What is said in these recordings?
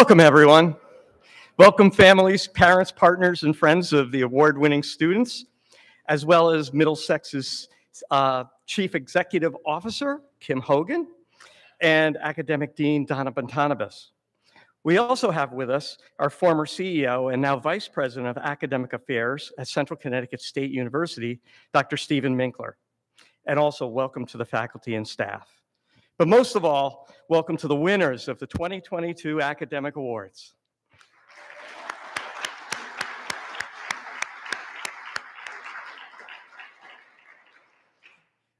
Welcome, everyone. Welcome, families, parents, partners, and friends of the award-winning students, as well as Middlesex's uh, Chief Executive Officer, Kim Hogan, and Academic Dean Donna Bontanabas. We also have with us our former CEO and now Vice President of Academic Affairs at Central Connecticut State University, Dr. Stephen Minkler. And also welcome to the faculty and staff. But most of all, welcome to the winners of the 2022 Academic Awards.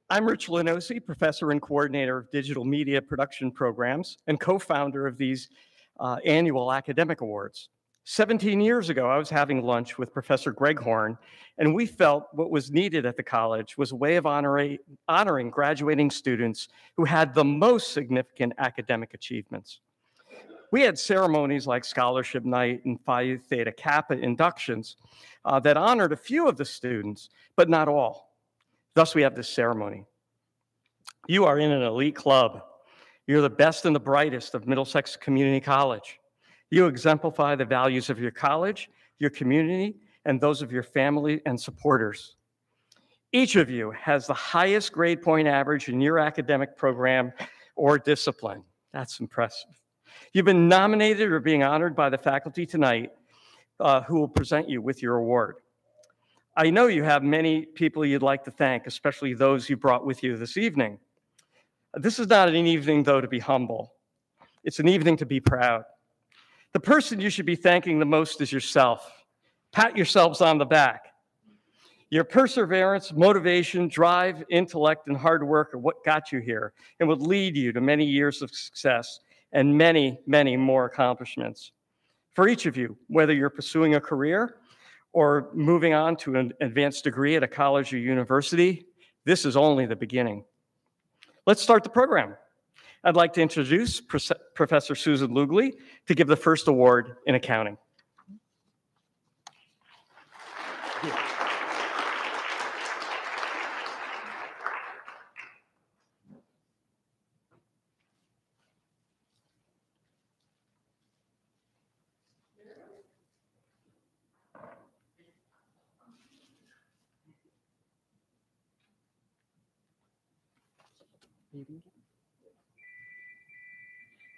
I'm Rich Lenoce, professor and coordinator of digital media production programs and co-founder of these uh, annual academic awards. 17 years ago, I was having lunch with Professor Greg Horn, and we felt what was needed at the college was a way of honoring, honoring graduating students who had the most significant academic achievements. We had ceremonies like Scholarship Night and Phi Theta Kappa inductions uh, that honored a few of the students, but not all. Thus, we have this ceremony. You are in an elite club. You're the best and the brightest of Middlesex Community College. You exemplify the values of your college, your community, and those of your family and supporters. Each of you has the highest grade point average in your academic program or discipline. That's impressive. You've been nominated or being honored by the faculty tonight uh, who will present you with your award. I know you have many people you'd like to thank, especially those you brought with you this evening. This is not an evening, though, to be humble. It's an evening to be proud. The person you should be thanking the most is yourself. Pat yourselves on the back. Your perseverance, motivation, drive, intellect, and hard work are what got you here and would lead you to many years of success and many, many more accomplishments. For each of you, whether you're pursuing a career or moving on to an advanced degree at a college or university, this is only the beginning. Let's start the program. I'd like to introduce Professor Susan Lugli to give the first award in accounting.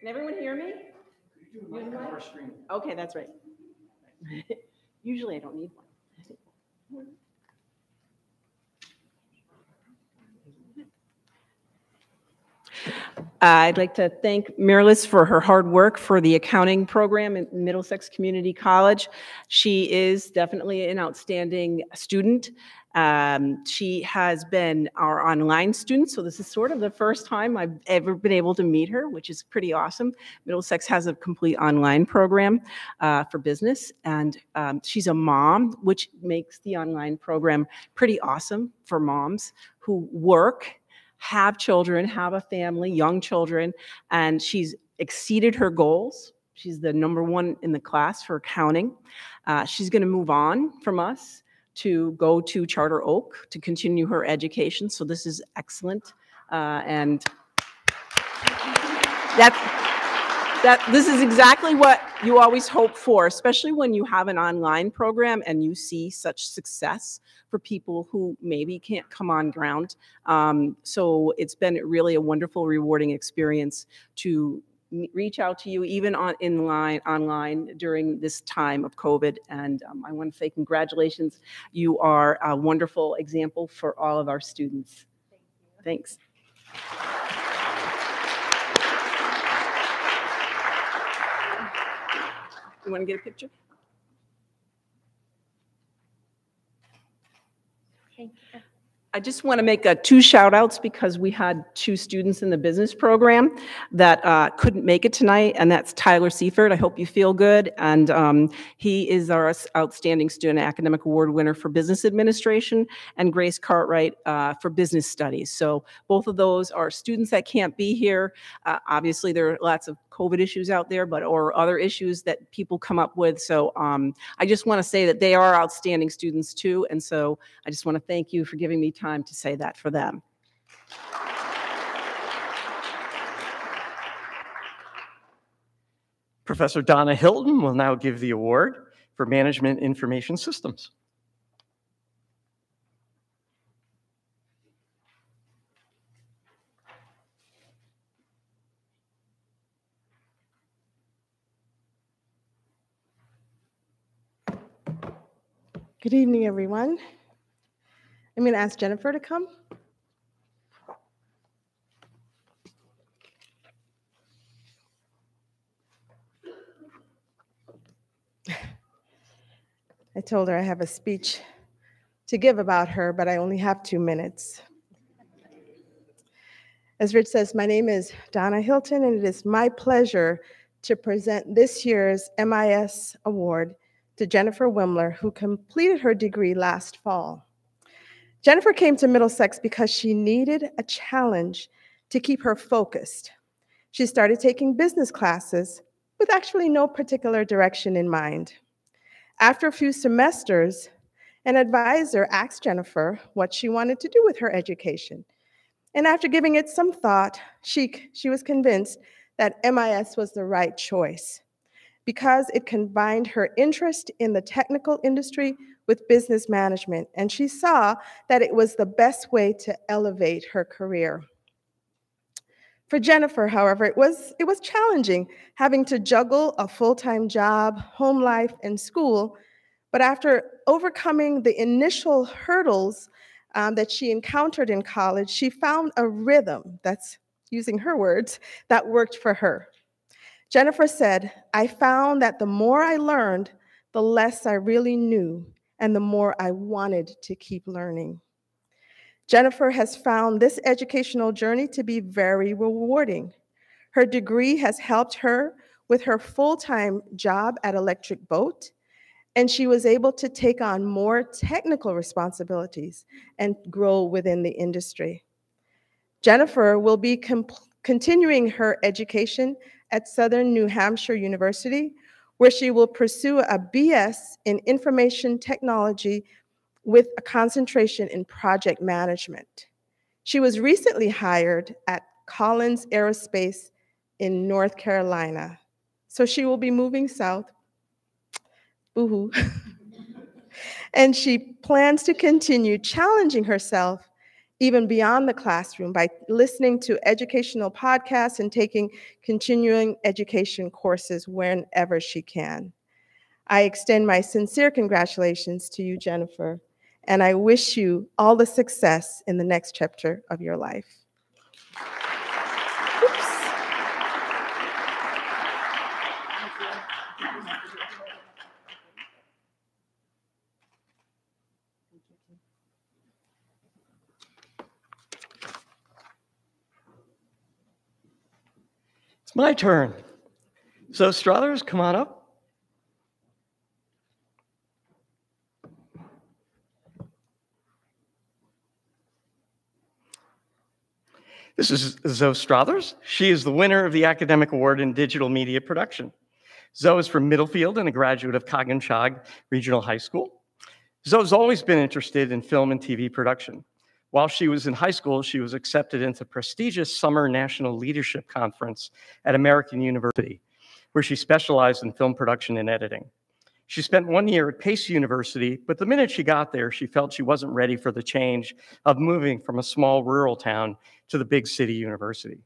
Can everyone hear me? Okay, that's right. Usually I don't need one. Uh, I'd like to thank Miralys for her hard work for the accounting program at Middlesex Community College. She is definitely an outstanding student. Um, she has been our online student, so this is sort of the first time I've ever been able to meet her, which is pretty awesome. Middlesex has a complete online program uh, for business, and um, she's a mom, which makes the online program pretty awesome for moms who work, have children, have a family, young children, and she's exceeded her goals. She's the number one in the class for accounting. Uh, she's going to move on from us to go to Charter Oak to continue her education. So this is excellent. Uh, and that, that this is exactly what you always hope for, especially when you have an online program and you see such success for people who maybe can't come on ground. Um, so it's been really a wonderful, rewarding experience to reach out to you even on in line online during this time of COVID. And um, I want to say congratulations. You are a wonderful example for all of our students. Thank Thanks. You want to get a picture? Okay. I just want to make uh, two shout outs because we had two students in the business program that uh, couldn't make it tonight, and that's Tyler Seifert. I hope you feel good. And um, he is our outstanding student academic award winner for business administration, and Grace Cartwright uh, for business studies. So both of those are students that can't be here. Uh, obviously, there are lots of COVID issues out there, but or other issues that people come up with. So um, I just want to say that they are outstanding students too. And so I just want to thank you for giving me time to say that for them. Professor Donna Hilton will now give the award for Management Information Systems. Good evening, everyone. I'm going to ask Jennifer to come. I told her I have a speech to give about her, but I only have two minutes. As Rich says, my name is Donna Hilton, and it is my pleasure to present this year's MIS Award to Jennifer Wimler, who completed her degree last fall. Jennifer came to Middlesex because she needed a challenge to keep her focused. She started taking business classes with actually no particular direction in mind. After a few semesters, an advisor asked Jennifer what she wanted to do with her education. And after giving it some thought, she, she was convinced that MIS was the right choice because it combined her interest in the technical industry with business management, and she saw that it was the best way to elevate her career. For Jennifer, however, it was, it was challenging having to juggle a full-time job, home life, and school, but after overcoming the initial hurdles um, that she encountered in college, she found a rhythm, that's using her words, that worked for her. Jennifer said, I found that the more I learned, the less I really knew, and the more I wanted to keep learning. Jennifer has found this educational journey to be very rewarding. Her degree has helped her with her full-time job at Electric Boat, and she was able to take on more technical responsibilities and grow within the industry. Jennifer will be continuing her education at Southern New Hampshire University, where she will pursue a BS in Information Technology with a concentration in project management. She was recently hired at Collins Aerospace in North Carolina. So she will be moving south. Boohoo. and she plans to continue challenging herself even beyond the classroom by listening to educational podcasts and taking continuing education courses whenever she can. I extend my sincere congratulations to you, Jennifer, and I wish you all the success in the next chapter of your life. It's my turn. So, Struthers, come on up. This is Zoe Struthers. She is the winner of the Academic Award in Digital Media Production. Zoe is from Middlefield and a graduate of Coginchaug Regional High School. Zoe's always been interested in film and TV production. While she was in high school, she was accepted into prestigious Summer National Leadership Conference at American University, where she specialized in film production and editing. She spent one year at Pace University, but the minute she got there, she felt she wasn't ready for the change of moving from a small rural town to the big city university.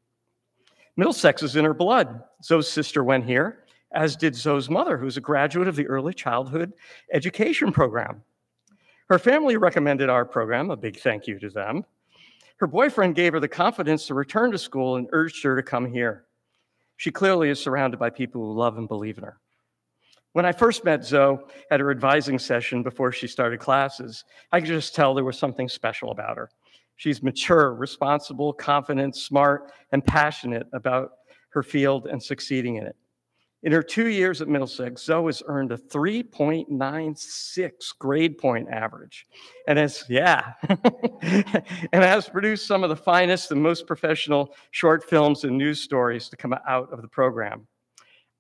Middlesex is in her blood. Zoe's sister went here, as did Zoe's mother, who's a graduate of the Early Childhood Education Program. Her family recommended our program, a big thank you to them. Her boyfriend gave her the confidence to return to school and urged her to come here. She clearly is surrounded by people who love and believe in her. When I first met Zoe at her advising session before she started classes, I could just tell there was something special about her. She's mature, responsible, confident, smart, and passionate about her field and succeeding in it. In her two years at Middlesex, Zoe has earned a 3.96 grade point average and has, yeah, and has produced some of the finest and most professional short films and news stories to come out of the program.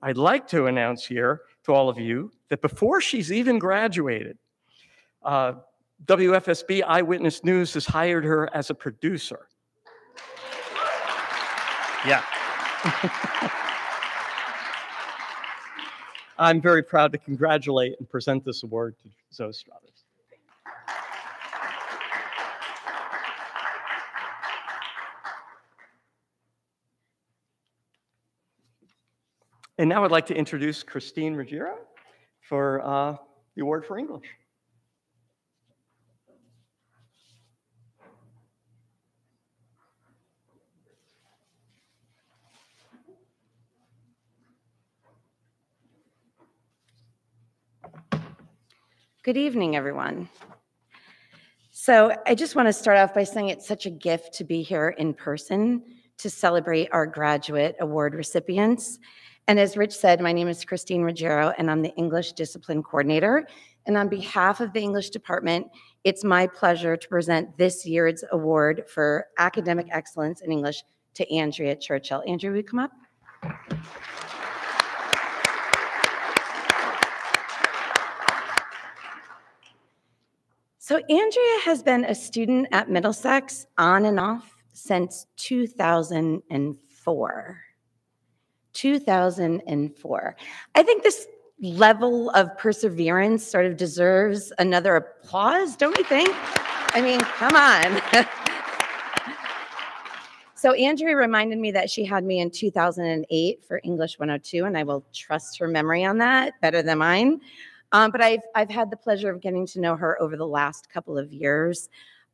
I'd like to announce here to all of you that before she's even graduated, uh, WFSB Eyewitness News has hired her as a producer. Yeah. I'm very proud to congratulate and present this award to Zoe Struthers. And now I'd like to introduce Christine Ruggiero for uh, the award for English. Good evening, everyone. So I just want to start off by saying it's such a gift to be here in person to celebrate our graduate award recipients. And as Rich said, my name is Christine Ruggiero, and I'm the English Discipline Coordinator. And on behalf of the English Department, it's my pleasure to present this year's award for academic excellence in English to Andrea Churchill. Andrea, will you come up? So Andrea has been a student at Middlesex on and off since 2004. 2004. I think this level of perseverance sort of deserves another applause, don't you think? I mean, come on. so Andrea reminded me that she had me in 2008 for English 102, and I will trust her memory on that better than mine. Um, but I've, I've had the pleasure of getting to know her over the last couple of years,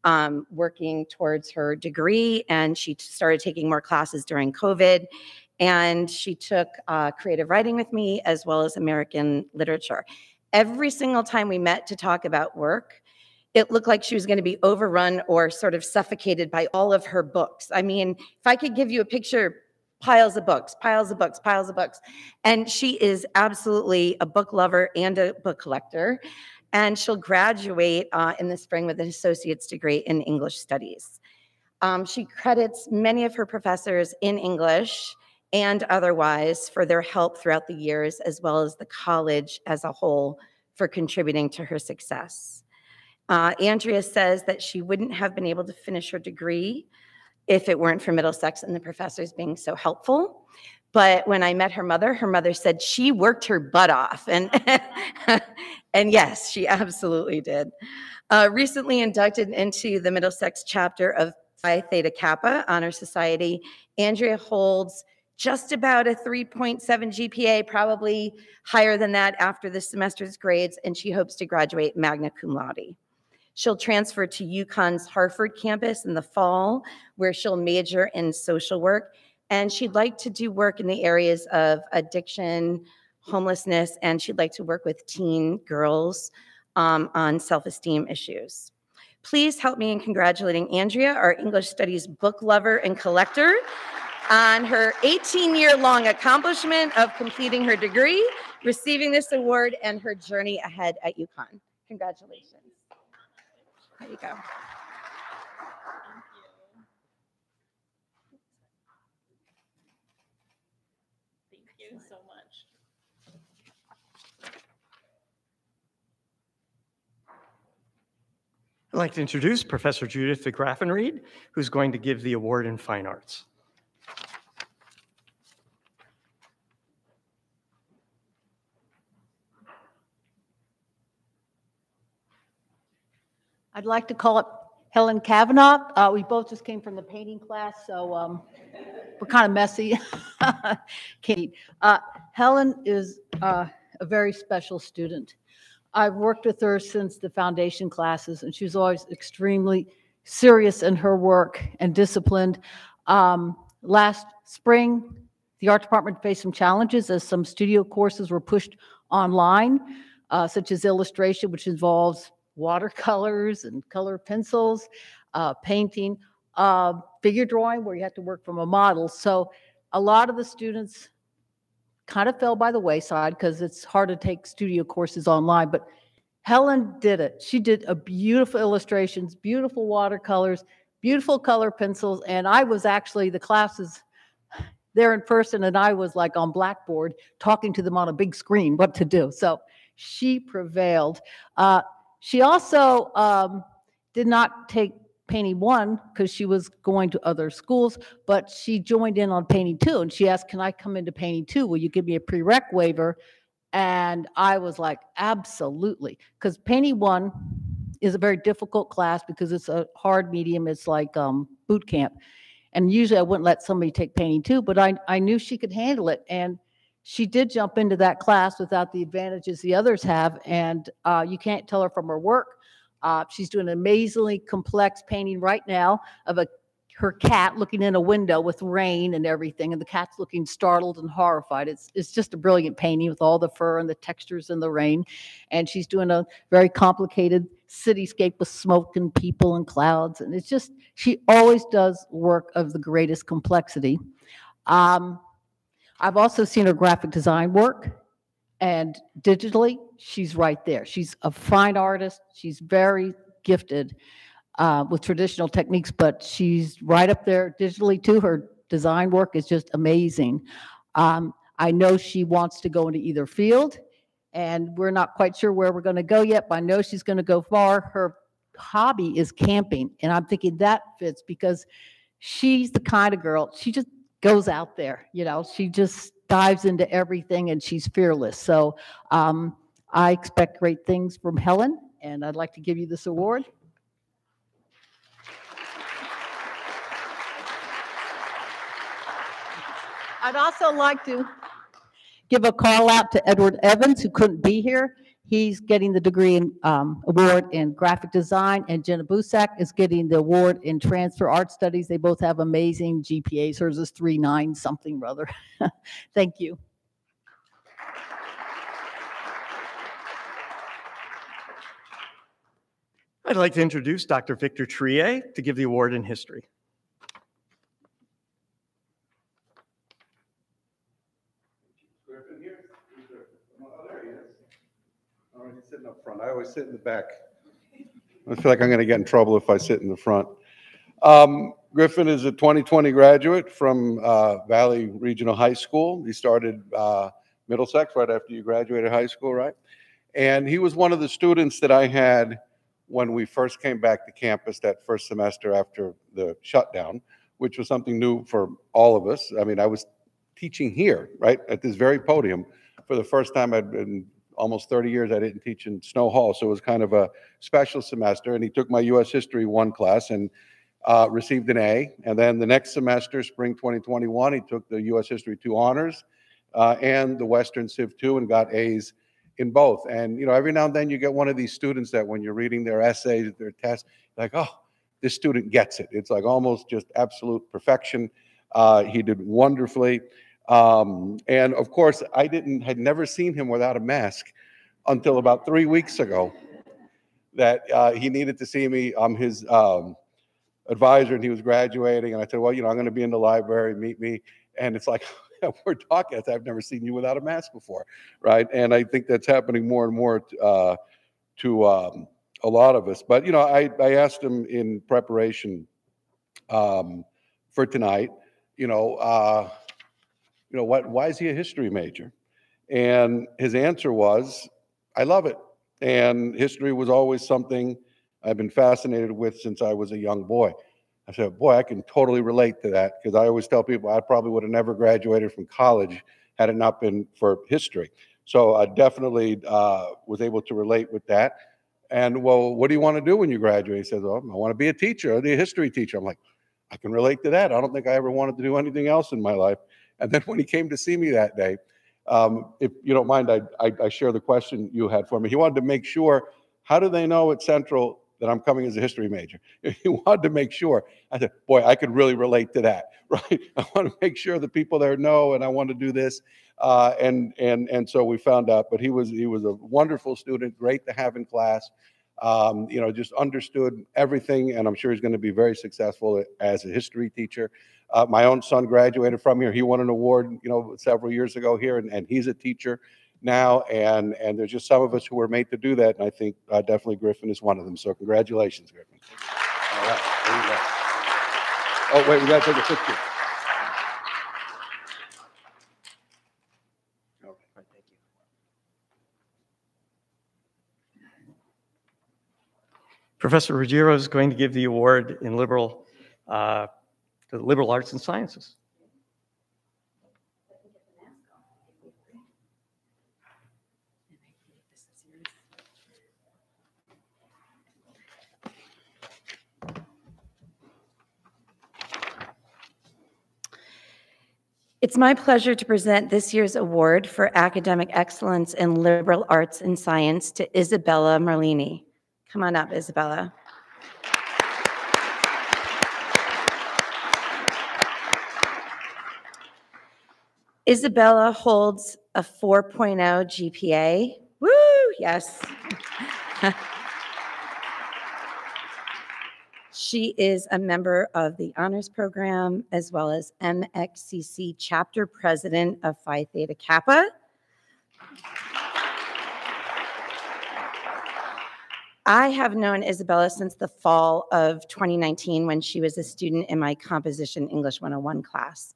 um, working towards her degree. And she started taking more classes during COVID. And she took uh, creative writing with me as well as American literature. Every single time we met to talk about work, it looked like she was going to be overrun or sort of suffocated by all of her books. I mean, if I could give you a picture piles of books, piles of books, piles of books. And she is absolutely a book lover and a book collector. And she'll graduate uh, in the spring with an associate's degree in English studies. Um, she credits many of her professors in English and otherwise for their help throughout the years, as well as the college as a whole for contributing to her success. Uh, Andrea says that she wouldn't have been able to finish her degree if it weren't for Middlesex and the professors being so helpful. But when I met her mother, her mother said she worked her butt off. And, and yes, she absolutely did. Uh, recently inducted into the Middlesex chapter of Phi Theta Kappa Honor Society, Andrea holds just about a 3.7 GPA, probably higher than that after the semester's grades, and she hopes to graduate magna cum laude. She'll transfer to UConn's Hartford campus in the fall, where she'll major in social work. And she'd like to do work in the areas of addiction, homelessness, and she'd like to work with teen girls um, on self esteem issues. Please help me in congratulating Andrea, our English Studies book lover and collector, on her 18 year long accomplishment of completing her degree, receiving this award, and her journey ahead at UConn. Congratulations. There you go. Thank you so much. I'd like to introduce Professor Judith de Graffenried, who's going to give the award in fine arts. I'd like to call up Helen Kavanaugh. Uh, we both just came from the painting class, so um, we're kind of messy. Kate, uh, Helen is uh, a very special student. I've worked with her since the foundation classes, and she's always extremely serious in her work and disciplined. Um, last spring, the art department faced some challenges as some studio courses were pushed online, uh, such as illustration, which involves watercolors and color pencils, uh, painting, uh, figure drawing, where you have to work from a model. So a lot of the students kind of fell by the wayside because it's hard to take studio courses online. But Helen did it. She did a beautiful illustrations, beautiful watercolors, beautiful color pencils, and I was actually the classes there in person, and I was like on Blackboard talking to them on a big screen what to do. So she prevailed. Uh, she also um, did not take painting one because she was going to other schools, but she joined in on painting two. And she asked, Can I come into painting two? Will you give me a prereq waiver? And I was like, absolutely. Because painting one is a very difficult class because it's a hard medium. It's like um, boot camp. And usually I wouldn't let somebody take painting two, but I, I knew she could handle it. And she did jump into that class without the advantages the others have. And uh, you can't tell her from her work. Uh, she's doing an amazingly complex painting right now of a her cat looking in a window with rain and everything, and the cat's looking startled and horrified. It's it's just a brilliant painting with all the fur and the textures and the rain. And she's doing a very complicated cityscape with smoke and people and clouds. And it's just she always does work of the greatest complexity. Um, I've also seen her graphic design work. And digitally, she's right there. She's a fine artist. She's very gifted uh, with traditional techniques, but she's right up there digitally too. Her design work is just amazing. Um, I know she wants to go into either field, and we're not quite sure where we're going to go yet, but I know she's going to go far. Her hobby is camping, and I'm thinking that fits because she's the kind of girl, she just goes out there, you know, she just dives into everything and she's fearless. So um, I expect great things from Helen, and I'd like to give you this award. I'd also like to give a call out to Edward Evans, who couldn't be here. He's getting the degree in, um, award in graphic design, and Jenna Busak is getting the award in transfer art studies. They both have amazing GPAs. Hers is three nine something rather. Thank you. I'd like to introduce Dr. Victor Triay to give the award in history. Griffin here? Who's there? Oh, there he is. All right, he's sitting up front. I always sit in the back. I feel like I'm going to get in trouble if I sit in the front. Um, Griffin is a 2020 graduate from uh, Valley Regional High School. He started uh, Middlesex right after you graduated high school, right? And he was one of the students that I had when we first came back to campus that first semester after the shutdown, which was something new for all of us. I mean, I was teaching here, right, at this very podium for the first time I'd been almost 30 years I didn't teach in Snow Hall, so it was kind of a special semester. And he took my U.S. History one class and uh, received an A. And then the next semester, spring 2021, he took the U.S. History two honors uh, and the Western Civ two and got A's in both. And you know, every now and then you get one of these students that when you're reading their essays, their tests, like, oh, this student gets it. It's like almost just absolute perfection. Uh, he did wonderfully. Um, and of course, I didn't had never seen him without a mask until about three weeks ago. That uh, he needed to see me. I'm his um, advisor, and he was graduating. And I said, "Well, you know, I'm going to be in the library. Meet me." And it's like we're talking. I've never seen you without a mask before, right? And I think that's happening more and more uh, to um, a lot of us. But you know, I I asked him in preparation um, for tonight. You know. Uh, you know, what, why is he a history major? And his answer was, I love it. And history was always something I've been fascinated with since I was a young boy. I said, boy, I can totally relate to that because I always tell people I probably would have never graduated from college had it not been for history. So I definitely uh, was able to relate with that. And well, what do you want to do when you graduate? He says, well, I want to be a teacher, I'll be a history teacher. I'm like, I can relate to that. I don't think I ever wanted to do anything else in my life. And then when he came to see me that day, um, if you don't mind, I, I, I share the question you had for me. He wanted to make sure, how do they know at Central that I'm coming as a history major? He wanted to make sure. I said, boy, I could really relate to that, right? I want to make sure the people there know, and I want to do this. Uh, and and and so we found out. But he was he was a wonderful student, great to have in class. Um, you know, just understood everything, and I'm sure he's going to be very successful as a history teacher. Uh, my own son graduated from here. He won an award, you know, several years ago here, and, and he's a teacher now. And and there's just some of us who were made to do that, and I think uh, definitely Griffin is one of them. So congratulations, Griffin. All right. Oh wait, we got to take a picture. Professor Ruggiero is going to give the award in liberal, uh, the liberal arts and sciences. It's my pleasure to present this year's award for academic excellence in liberal arts and science to Isabella Merlini. Come on up, Isabella. Isabella holds a 4.0 GPA. Woo, yes. She is a member of the honors program as well as MXCC chapter president of Phi Theta Kappa. I have known Isabella since the fall of 2019 when she was a student in my Composition English 101 class.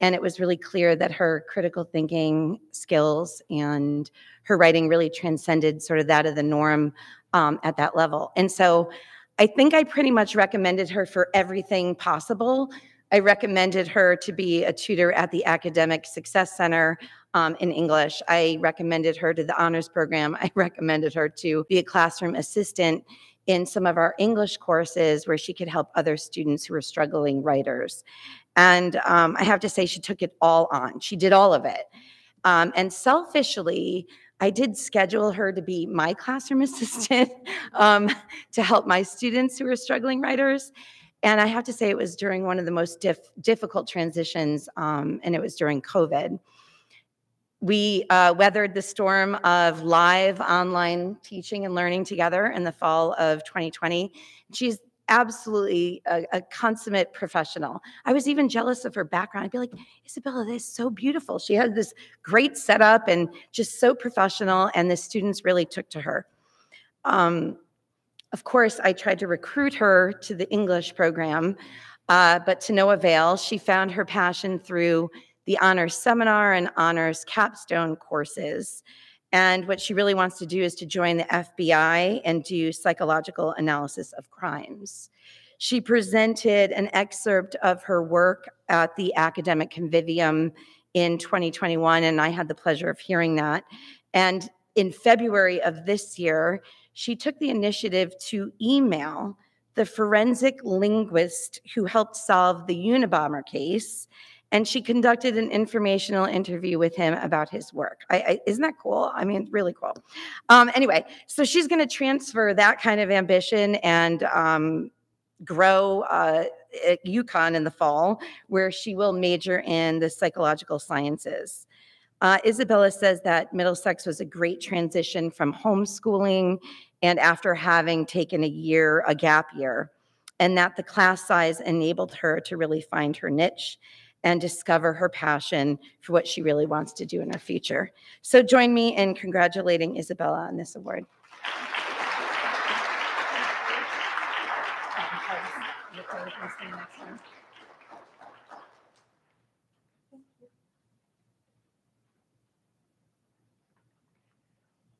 And it was really clear that her critical thinking skills and her writing really transcended sort of that of the norm um, at that level. And so I think I pretty much recommended her for everything possible. I recommended her to be a tutor at the Academic Success Center um, in English. I recommended her to the honors program. I recommended her to be a classroom assistant in some of our English courses where she could help other students who were struggling writers. And um, I have to say, she took it all on. She did all of it. Um, and selfishly, I did schedule her to be my classroom assistant um, to help my students who were struggling writers. And I have to say, it was during one of the most diff difficult transitions, um, and it was during COVID. We uh, weathered the storm of live online teaching and learning together in the fall of 2020. She's absolutely a, a, consummate professional. I was even jealous of her background. I'd be like, Isabella, this is so beautiful. She had this great setup and just so professional, and the students really took to her. Um, of course, I tried to recruit her to the English program, uh, but to no avail. She found her passion through the honors seminar and honors capstone courses. And what she really wants to do is to join the FBI and do psychological analysis of crimes. She presented an excerpt of her work at the Academic Convivium in 2021, and I had the pleasure of hearing that. And in February of this year, she took the initiative to email the forensic linguist who helped solve the Unabomber case and she conducted an informational interview with him about his work. I, I, isn't that cool? I mean, really cool. Um, anyway, so she's going to transfer that kind of ambition and um, grow uh, at UConn in the fall, where she will major in the psychological sciences. Uh, Isabella says that Middlesex was a great transition from homeschooling and after having taken a year, a gap year, and that the class size enabled her to really find her niche and discover her passion for what she really wants to do in her future. So join me in congratulating Isabella on this award.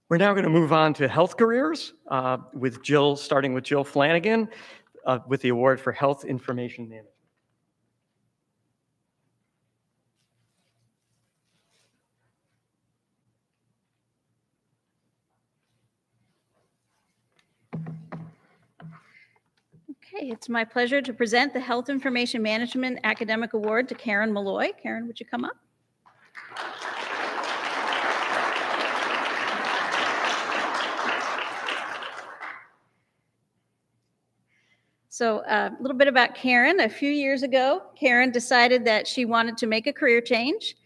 We're now going to move on to health careers uh, with Jill, starting with Jill Flanagan uh, with the award for Health Information Management. It's my pleasure to present the Health Information Management Academic Award to Karen Malloy. Karen, would you come up? So uh, a little bit about Karen. A few years ago, Karen decided that she wanted to make a career change.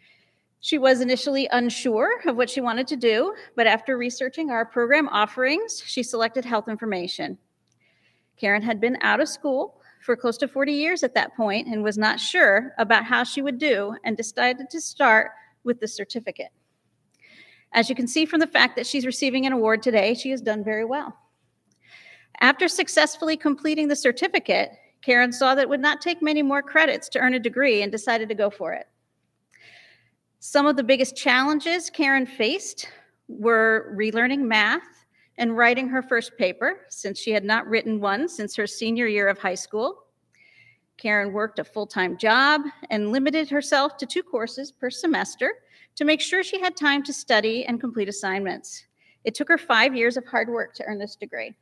She was initially unsure of what she wanted to do, but after researching our program offerings, she selected health information. Karen had been out of school for close to 40 years at that point and was not sure about how she would do and decided to start with the certificate. As you can see from the fact that she's receiving an award today, she has done very well. After successfully completing the certificate, Karen saw that it would not take many more credits to earn a degree and decided to go for it. Some of the biggest challenges Karen faced were relearning math and writing her first paper, since she had not written one since her senior year of high school. Karen worked a full time job and limited herself to two courses per semester to make sure she had time to study and complete assignments. It took her five years of hard work to earn this degree.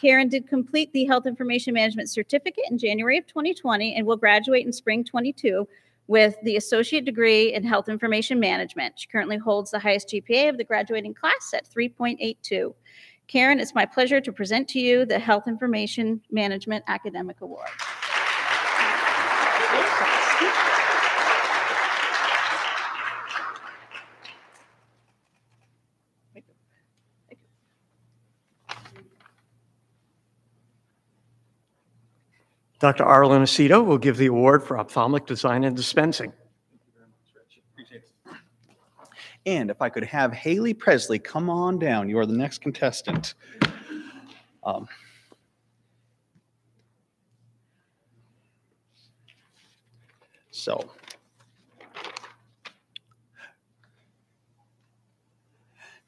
Karen did complete the Health Information Management Certificate in January of 2020 and will graduate in spring 22 with the associate degree in Health Information Management. She currently holds the highest GPA of the graduating class at 3.82. Karen, it's my pleasure to present to you the Health Information Management Academic Award. Dr. Arlen Aceto will give the award for ophthalmic design and dispensing. And if I could have Haley Presley come on down, you are the next contestant. Um, So.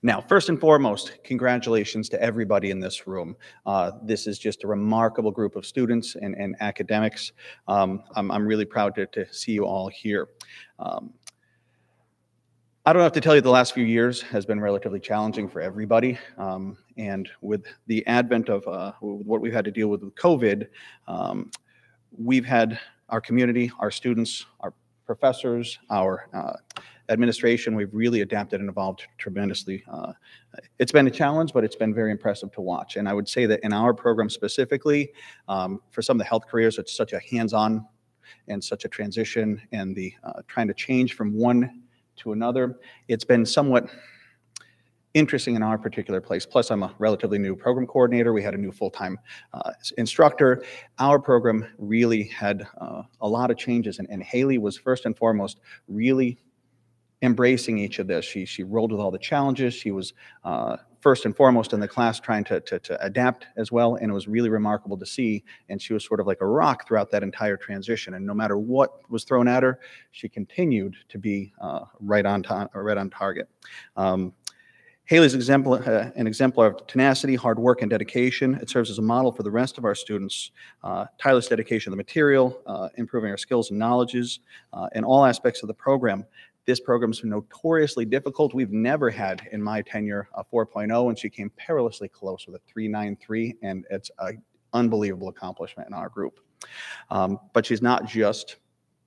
Now, first and foremost, congratulations to everybody in this room. Uh, This is just a remarkable group of students and and academics. Um, I'm I'm really proud to to see you all here. Um, I don't have to tell you, the last few years has been relatively challenging for everybody. Um, and with the advent of uh, what we've had to deal with with COVID, um, we've had our community, our students, our professors, our uh, administration, we've really adapted and evolved tremendously. Uh, it's been a challenge, but it's been very impressive to watch. And I would say that in our program specifically, um, for some of the health careers, it's such a hands-on and such a transition and the uh, trying to change from one to another. It's been somewhat interesting in our particular place. Plus, I'm a relatively new program coordinator. We had a new full-time uh, instructor. Our program really had uh, a lot of changes, and, and Haley was first and foremost really embracing each of this. She she rolled with all the challenges. She was uh, first and foremost in the class trying to, to to adapt as well, and it was really remarkable to see. And she was sort of like a rock throughout that entire transition. And no matter what was thrown at her, she continued to be uh, right on time, right on target. Um, Haley's exemplar, uh, an exemplar of tenacity, hard work, and dedication. It serves as a model for the rest of our students. Uh, tireless dedication to the material, uh, improving our skills and knowledges uh, in all aspects of the program. This program's notoriously difficult. We've never had in my tenure a 4.0, and she came perilously close with a 393, and it's an unbelievable accomplishment in our group. Um, but she's not just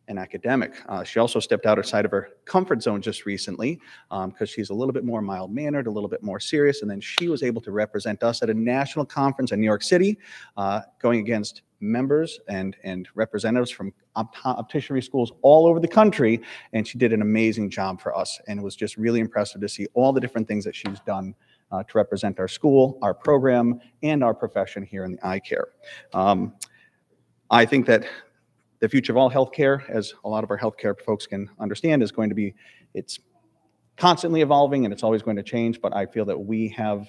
an academic. Uh, she also stepped outside of her comfort zone just recently because um, she's a little bit more mild mannered, a little bit more serious. And then she was able to represent us at a national conference in New York City, uh, going against members and, and representatives from opt- opticianry schools all over the country. And she did an amazing job for us. And it was just really impressive to see all the different things that she's done uh, to represent our school, our program, and our profession here in the eye care. Um, I think that the future of all healthcare, as a lot of our healthcare folks can understand, is going to be it's constantly evolving and it's always going to change. But I feel that we have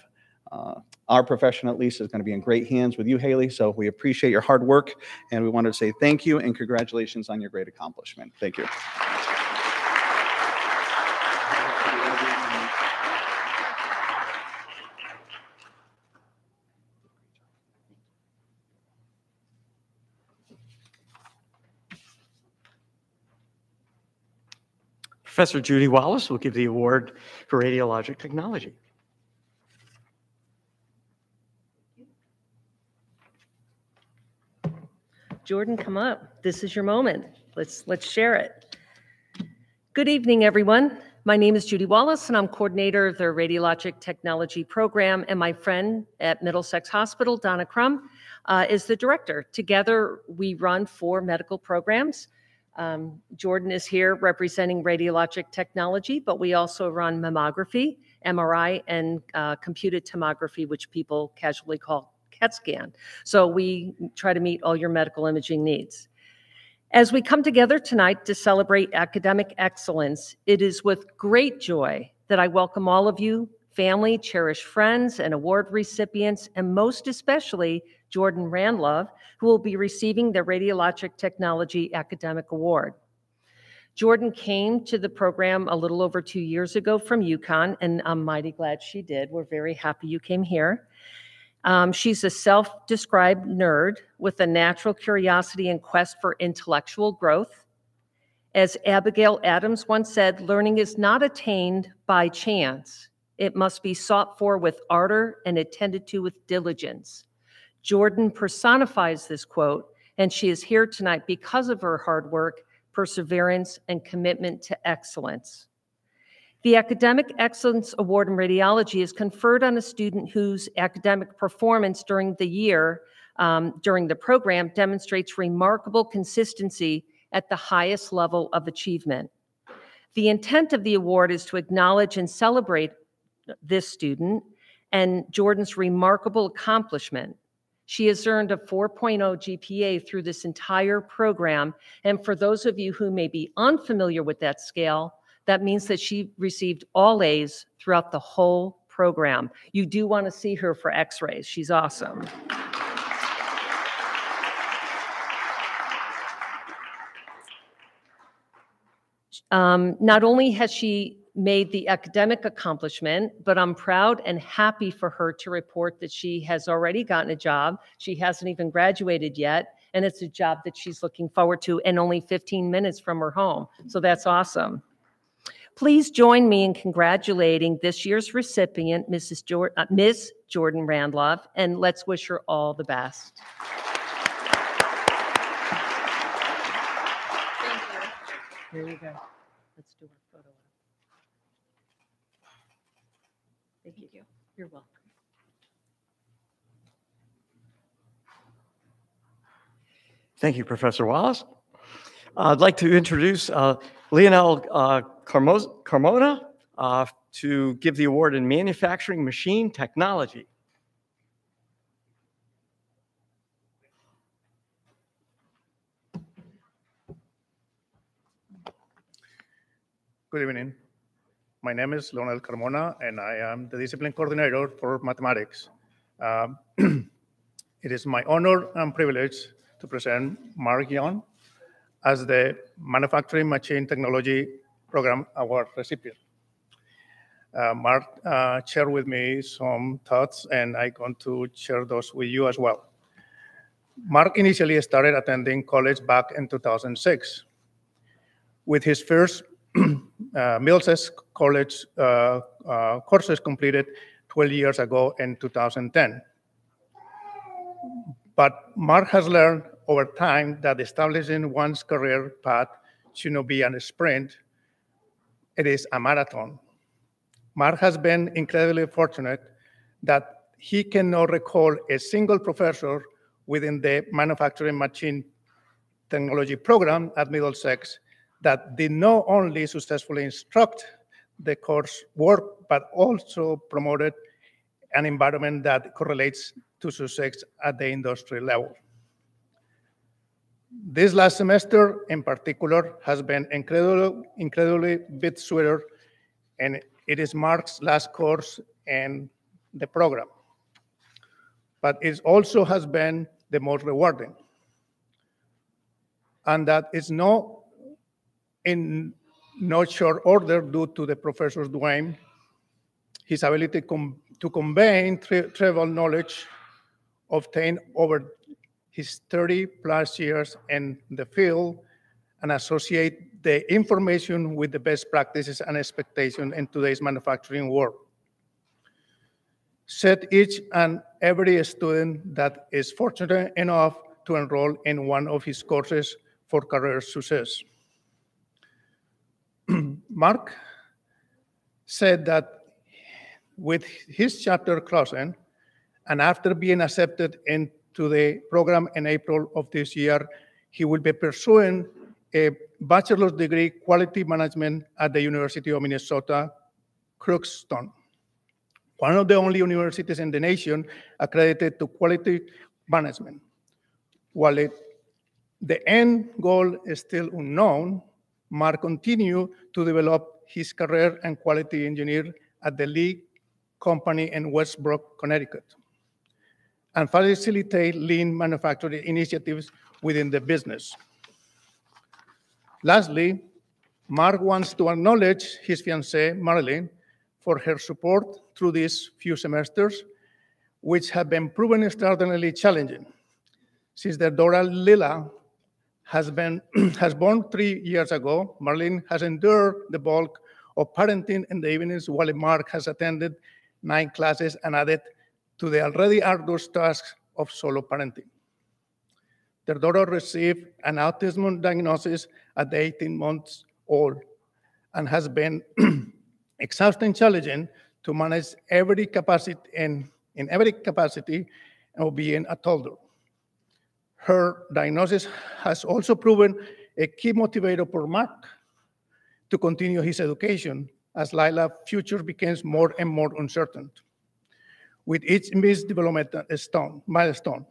uh, our profession, at least, is going to be in great hands with you, Haley. So we appreciate your hard work and we wanted to say thank you and congratulations on your great accomplishment. Thank you. Professor Judy Wallace will give the award for radiologic technology. Jordan, come up. This is your moment. Let's let's share it. Good evening, everyone. My name is Judy Wallace, and I'm coordinator of the Radiologic Technology Program. And my friend at Middlesex Hospital, Donna Crum, uh, is the director. Together, we run four medical programs. Um, Jordan is here representing radiologic technology, but we also run mammography, MRI, and uh, computed tomography, which people casually call CAT scan. So we try to meet all your medical imaging needs. As we come together tonight to celebrate academic excellence, it is with great joy that I welcome all of you, family, cherished friends, and award recipients, and most especially Jordan Randlove, who will be receiving the Radiologic Technology Academic Award. Jordan came to the program a little over two years ago from UConn, and I'm mighty glad she did. We're very happy you came here. Um, she's a self described nerd with a natural curiosity and quest for intellectual growth. As Abigail Adams once said, learning is not attained by chance. It must be sought for with ardor and attended to with diligence. Jordan personifies this quote, and she is here tonight because of her hard work, perseverance, and commitment to excellence. The Academic Excellence Award in Radiology is conferred on a student whose academic performance during the year, um, during the program, demonstrates remarkable consistency at the highest level of achievement. The intent of the award is to acknowledge and celebrate this student and Jordan's remarkable accomplishment. She has earned a 4.0 GPA through this entire program. And for those of you who may be unfamiliar with that scale, that means that she received all A's throughout the whole program. You do want to see her for x-rays. She's awesome. Um, not only has she made the academic accomplishment, but I'm proud and happy for her to report that she has already gotten a job. She hasn't even graduated yet, and it's a job that she's looking forward to and only 15 minutes from her home. So that's awesome. Please join me in congratulating this year's recipient, Mrs. Jor- uh, Ms. Jordan Randloff, and let's wish her all the best. Thank you. Here you go. Let's do our photo. Thank you. You're welcome. Thank you, Professor Wallace. Uh, I'd like to introduce uh, Leonel uh, Carmona uh, to give the award in Manufacturing Machine Technology. Good evening. My name is Leonel Carmona, and I am the discipline coordinator for mathematics. Um, it is my honor and privilege to present Mark Young as the Manufacturing Machine Technology Program Award recipient. Uh, Mark uh, shared with me some thoughts, and I want to share those with you as well. Mark initially started attending college back in 2006. With his first uh, College uh, uh, courses completed 12 years ago in 2010. But Mark has learned over time that establishing one's career path should not be a sprint, it is a marathon. Mark has been incredibly fortunate that he cannot recall a single professor within the manufacturing machine technology program at Middlesex that did not only successfully instruct the course work, but also promoted an environment that correlates to success at the industry level. This last semester in particular has been incredibly, incredibly bittersweet, and it is Mark's last course in the program. But it also has been the most rewarding. And that is not in no short order due to the professor's doing, his ability com to convey tra travel knowledge obtained over his 30 plus years in the field and associate the information with the best practices and expectations in today's manufacturing world. Set each and every student that is fortunate enough to enroll in one of his courses for career success. Mark said that with his chapter closing, and after being accepted into the program in April of this year, he will be pursuing a bachelor's degree quality management at the University of Minnesota, Crookston, one of the only universities in the nation accredited to quality management. While it, the end goal is still unknown, Mark continued to develop his career and quality engineer at the Lee Company in Westbrook, Connecticut, and facilitate lean manufacturing initiatives within the business. Lastly, Mark wants to acknowledge his fiancée, Marilyn, for her support through these few semesters, which have been proven extraordinarily challenging. Since their daughter Lila has been has born three years ago. Marlene has endured the bulk of parenting in the evenings while Mark has attended nine classes and added to the already arduous task of solo parenting. Their daughter received an autism diagnosis at 18 months old and has been exhausting challenging to manage every capacity in, in every capacity of being a toddler. Her diagnosis has also proven a key motivator for Mark to continue his education as Lila's future becomes more and more uncertain. With each missed developmental stone, milestone,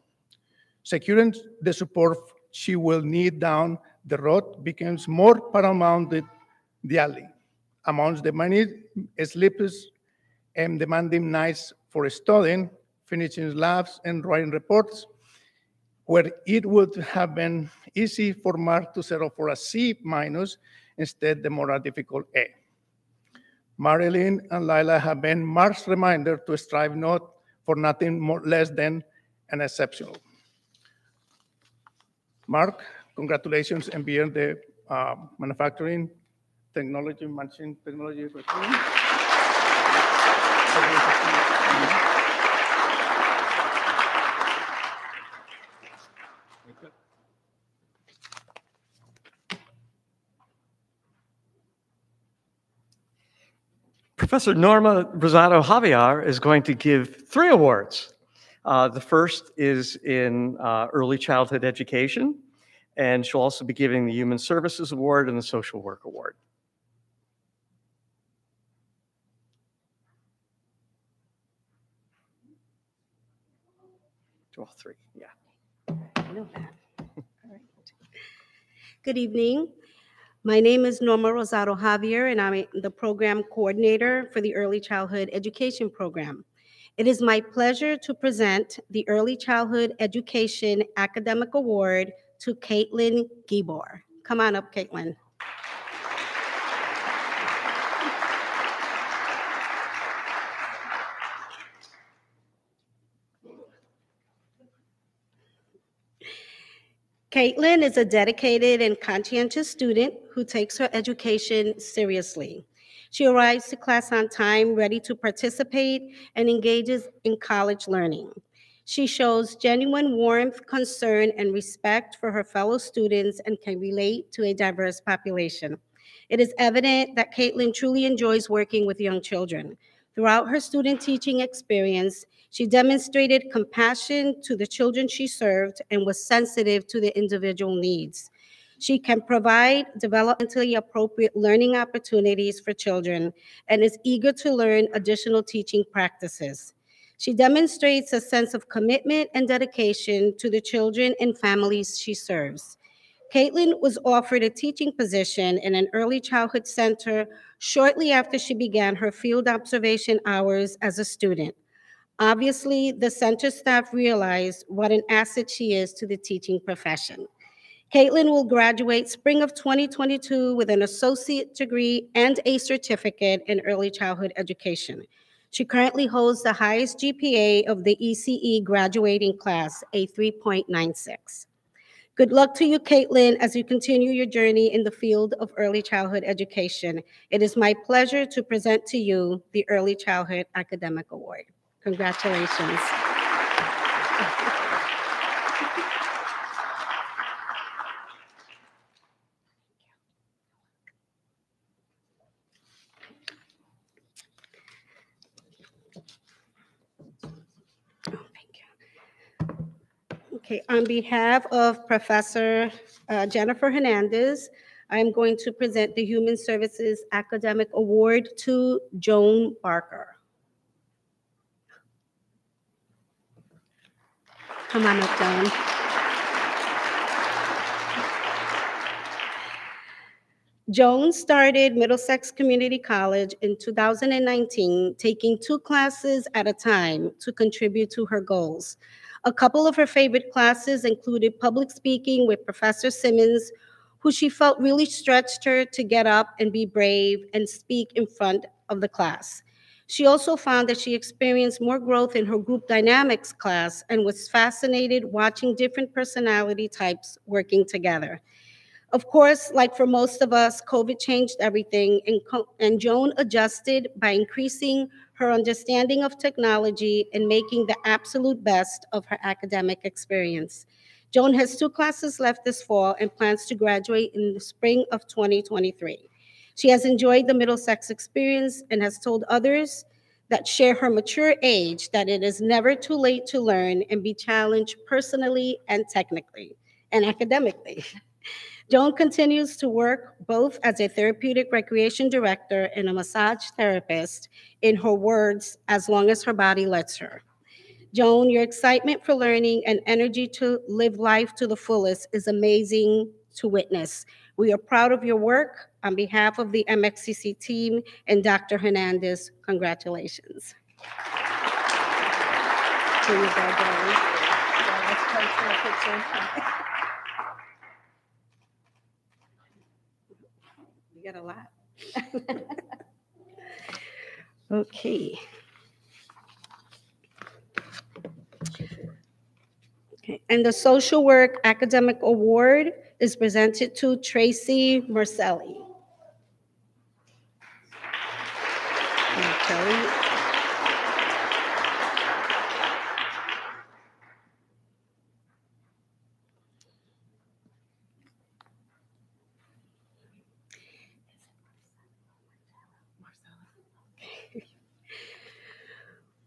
securing the support she will need down the road becomes more paramount daily. Amongst the many sleepless and demanding nights for studying, finishing labs, and writing reports, where it would have been easy for Mark to settle for a C minus instead the more difficult A. Marilyn and Lila have been Mark's reminder to strive not for nothing more less than an exceptional. Mark, congratulations on being the uh, manufacturing technology, machine technology. Professor Norma Rosado Javier is going to give three awards. Uh, the first is in uh, early childhood education, and she'll also be giving the Human Services Award and the Social Work Award. To all three, yeah. I know that. All right. Good evening. My name is Norma Rosado Javier, and I'm the program coordinator for the Early Childhood Education Program. It is my pleasure to present the Early Childhood Education Academic Award to Caitlin Gibor. Come on up, Caitlin. Caitlin is a dedicated and conscientious student who takes her education seriously. She arrives to class on time, ready to participate, and engages in college learning. She shows genuine warmth, concern, and respect for her fellow students and can relate to a diverse population. It is evident that Caitlin truly enjoys working with young children. Throughout her student teaching experience, she demonstrated compassion to the children she served and was sensitive to their individual needs. She can provide developmentally appropriate learning opportunities for children and is eager to learn additional teaching practices. She demonstrates a sense of commitment and dedication to the children and families she serves. Caitlin was offered a teaching position in an early childhood center shortly after she began her field observation hours as a student. Obviously, the center staff realized what an asset she is to the teaching profession. Caitlin will graduate spring of 2022 with an associate degree and a certificate in early childhood education. She currently holds the highest GPA of the ECE graduating class, a 3.96. Good luck to you, Caitlin, as you continue your journey in the field of early childhood education. It is my pleasure to present to you the Early Childhood Academic Award. Congratulations. Okay, on behalf of Professor uh, Jennifer Hernandez, I'm going to present the Human Services Academic Award to Joan Barker. Come on up. Joan started Middlesex Community College in 2019, taking two classes at a time to contribute to her goals. A couple of her favorite classes included public speaking with Professor Simmons, who she felt really stretched her to get up and be brave and speak in front of the class. She also found that she experienced more growth in her group dynamics class and was fascinated watching different personality types working together. Of course, like for most of us, COVID changed everything, and, and Joan adjusted by increasing her understanding of technology and making the absolute best of her academic experience. Joan has two classes left this fall and plans to graduate in the spring of 2023. She has enjoyed the Middlesex experience and has told others that share her mature age that it is never too late to learn and be challenged personally and technically and academically. Joan continues to work both as a therapeutic recreation director and a massage therapist, in her words, as long as her body lets her. Joan, your excitement for learning and energy to live life to the fullest is amazing to witness. We are proud of your work. On behalf of the MXCC team and Dr. Hernandez, congratulations. Here you go, Joan. Yeah, let's pose for a picture. You got a lot. Okay. Okay, and the Social Work Academic Award is presented to Tracy Marcelli. Okay.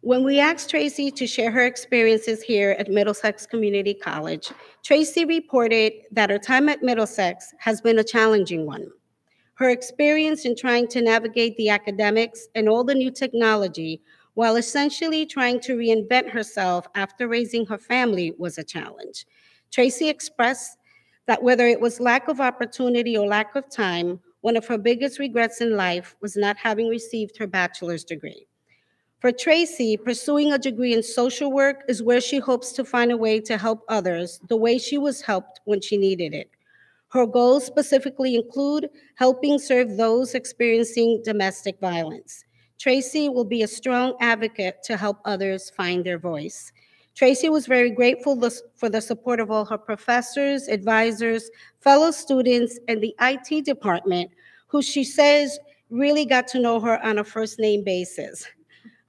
When we asked Tracy to share her experiences here at Middlesex Community College, Tracy reported that her time at Middlesex has been a challenging one. Her experience in trying to navigate the academics and all the new technology while essentially trying to reinvent herself after raising her family was a challenge. Tracy expressed that whether it was lack of opportunity or lack of time, one of her biggest regrets in life was not having received her bachelor's degree. For Tracy, pursuing a degree in social work is where she hopes to find a way to help others the way she was helped when she needed it. Her goals specifically include helping serve those experiencing domestic violence. Tracy will be a strong advocate to help others find their voice. Tracy was very grateful for the support of all her professors, advisors, fellow students, and the IT department, who she says really got to know her on a first name basis.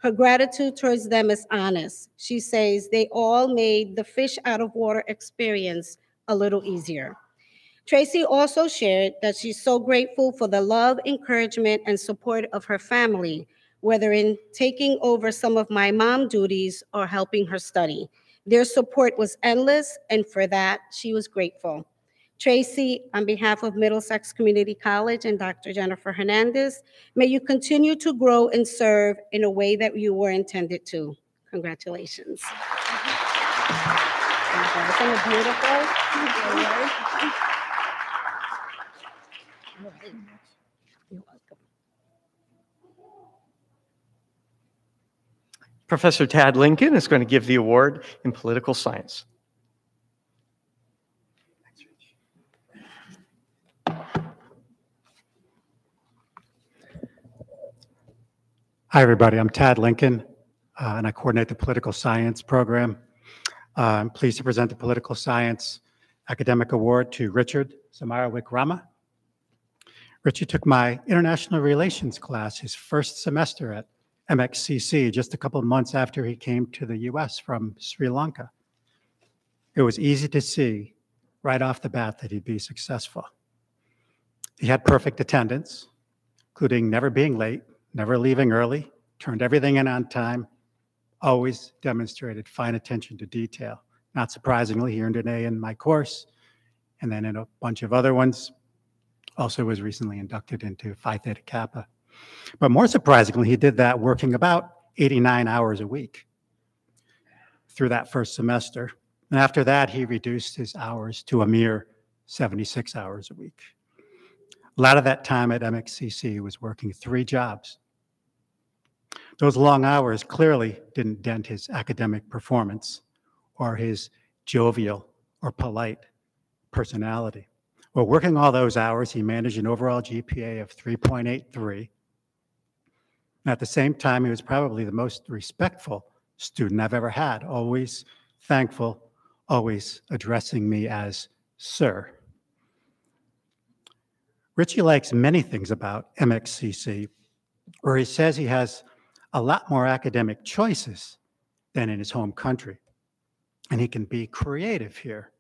Her gratitude towards them is honest. She says they all made the fish out of water experience a little easier. Tracy also shared that she's so grateful for the love, encouragement, and support of her family, whether in taking over some of my mom duties or helping her study. Their support was endless, and for that, she was grateful. Tracy, on behalf of Middlesex Community College and Dr. Jennifer Hernandez, may you continue to grow and serve in a way that you were intended to. Congratulations. Professor Tad Lincoln is going to give the award in political science. Hi, everybody. I'm Tad Lincoln, uh, and I coordinate the political science program. Uh, I'm pleased to present the Political Science Academic Award to Richard Samarawickrama. Richard took my international relations class his first semester at MXCC just a couple of months after he came to the US from Sri Lanka. It was easy to see right off the bat that he'd be successful. He had perfect attendance, including never being late, never leaving early, turned everything in on time, always demonstrated fine attention to detail. Not surprisingly, he earned an A in my course, and then in a bunch of other ones. Also was recently inducted into Phi Theta Kappa. But more surprisingly, he did that working about 89 hours a week through that first semester. And after that, he reduced his hours to a mere 76 hours a week. A lot of that time at MXCC was working three jobs. Those long hours clearly didn't dent his academic performance or his jovial or polite personality. Well, working all those hours, he managed an overall GPA of 3.83. At the same time, he was probably the most respectful student I've ever had, always thankful, always addressing me as sir. Richie likes many things about MXCC, where he says he has a lot more academic choices than in his home country, and he can be creative here.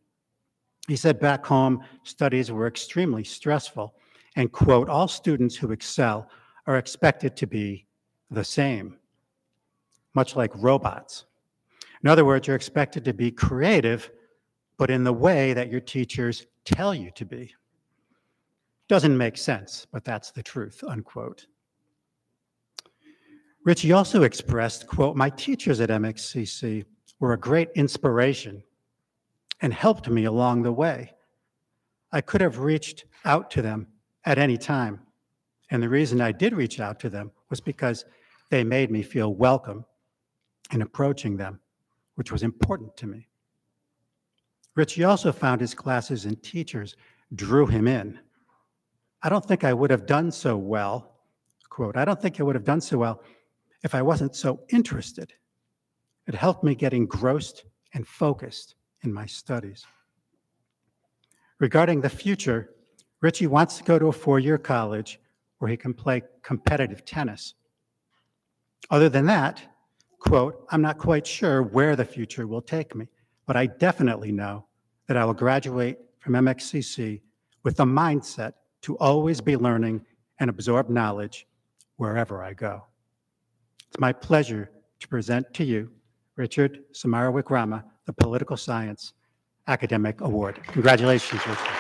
He said back home, studies were extremely stressful, and quote, all students who excel are expected to be the same, much like robots. In other words, you're expected to be creative, but in the way that your teachers tell you to be. Doesn't make sense, but that's the truth, unquote. Richie also expressed, quote, my teachers at MXCC were a great inspiration and helped me along the way. I could have reached out to them at any time. And the reason I did reach out to them was because they made me feel welcome in approaching them, which was important to me. Richie also found his classes and teachers drew him in. I don't think I would have done so well, quote, I don't think I would have done so well if I wasn't so interested. It helped me get engrossed and focused in my studies. Regarding the future, Richie wants to go to a four-year college where he can play competitive tennis. Other than that, quote, I'm not quite sure where the future will take me, but I definitely know that I will graduate from MXCC with the mindset to always be learning and absorb knowledge wherever I go. It's my pleasure to present to you Richard Samarawickrama, the Political Science Academic Award. Congratulations, Richard.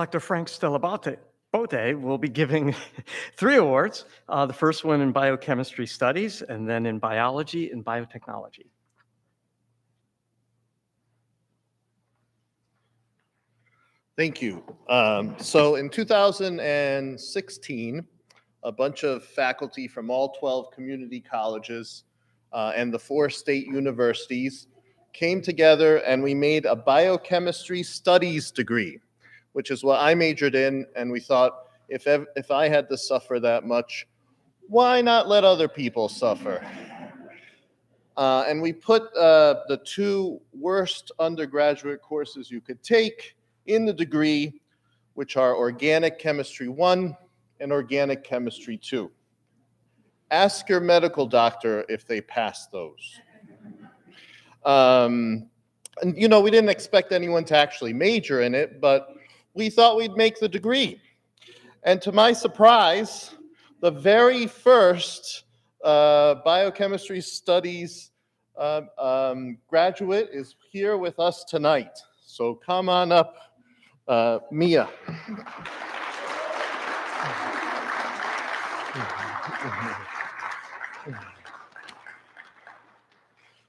Dr. Frank Stellabate Bote will be giving three awards. Uh, the first one in biochemistry studies, and then in biology and biotechnology. Thank you. Um, so in 2016, a bunch of faculty from all 12 community colleges uh, and the four state universities came together and we made a biochemistry studies degree which is what I majored in. And we thought, if, ev- if I had to suffer that much, why not let other people suffer? Uh, and we put uh, the two worst undergraduate courses you could take in the degree, which are Organic Chemistry 1 and Organic Chemistry 2. Ask your medical doctor if they pass those. Um, and, you know, we didn't expect anyone to actually major in it, but we thought we'd make the degree. And to my surprise, the very first uh, biochemistry studies uh, um, graduate is here with us tonight. So come on up, uh, Mia.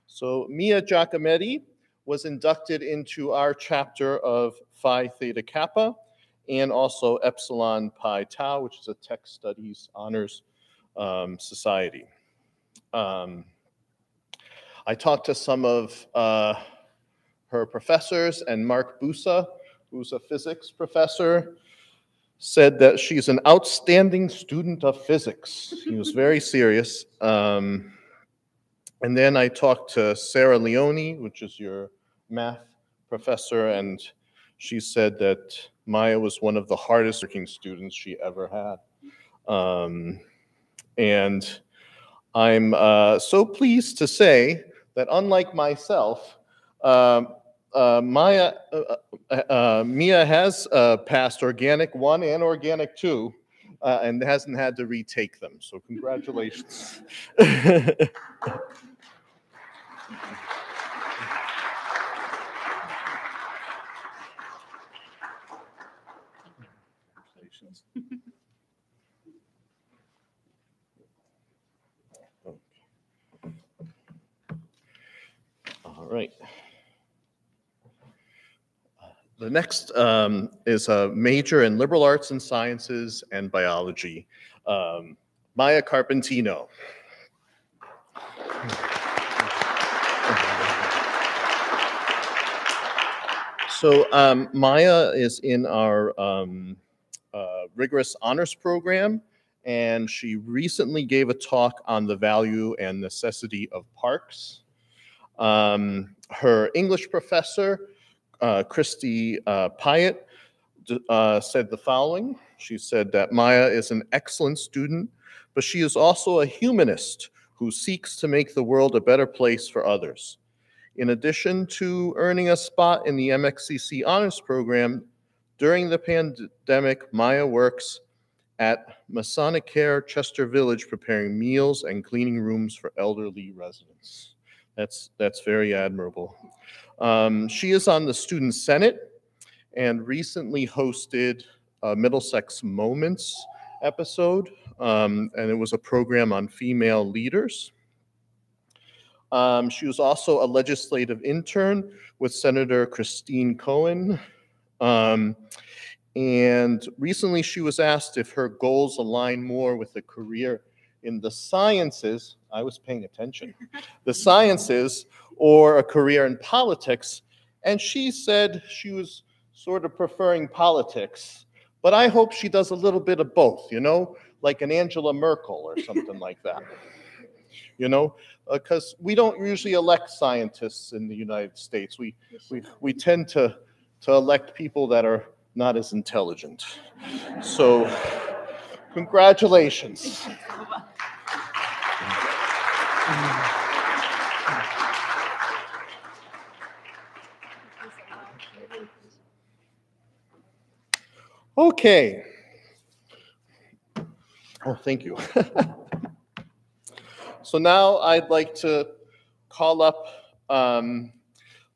So Mia Giacometti was inducted into our chapter of Phi Theta Kappa and also Epsilon Pi Tau, which is a tech studies honors um, society. Um, I talked to some of uh, her professors, and Mark Busa, who's a physics professor, said that she's an outstanding student of physics. He was very serious. Um, and then I talked to Sarah Leone, which is your math professor, and she said that Maya was one of the hardest working students she ever had. Um, and I'm uh, so pleased to say that unlike myself, um, uh, Maya, uh, uh, uh Mia has uh, passed Organic 1 and Organic 2 and hasn't had to retake them. So congratulations. All right. The next um, is a major in liberal arts and sciences and biology. Um, Maya Carpentino. So um, Maya is in our um, uh, rigorous honors program, and she recently gave a talk on the value and necessity of parks. Um, her English professor, uh, Christy uh, Pyatt, uh, said the following. She said that Maya is an excellent student, but she is also a humanist who seeks to make the world a better place for others. In addition to earning a spot in the MXCC Honors Program, during the pandemic, Maya works at Masonic Care Chester Village preparing meals and cleaning rooms for elderly residents. That's, that's very admirable. Um, she is on the Student Senate and recently hosted a Middlesex Moments episode, um, and it was a program on female leaders. Um, she was also a legislative intern with Senator Christine Cohen. Um, and recently she was asked if her goals align more with a career in the sciences. I was paying attention. the sciences or a career in politics. And she said she was sort of preferring politics. But I hope she does a little bit of both, you know, like an Angela Merkel or something like that. You know, because we don't usually elect scientists in the United States. We, we, we tend to, to elect people that are not as intelligent. So, congratulations. Okay. Oh, thank you. so now I'd like to call up um,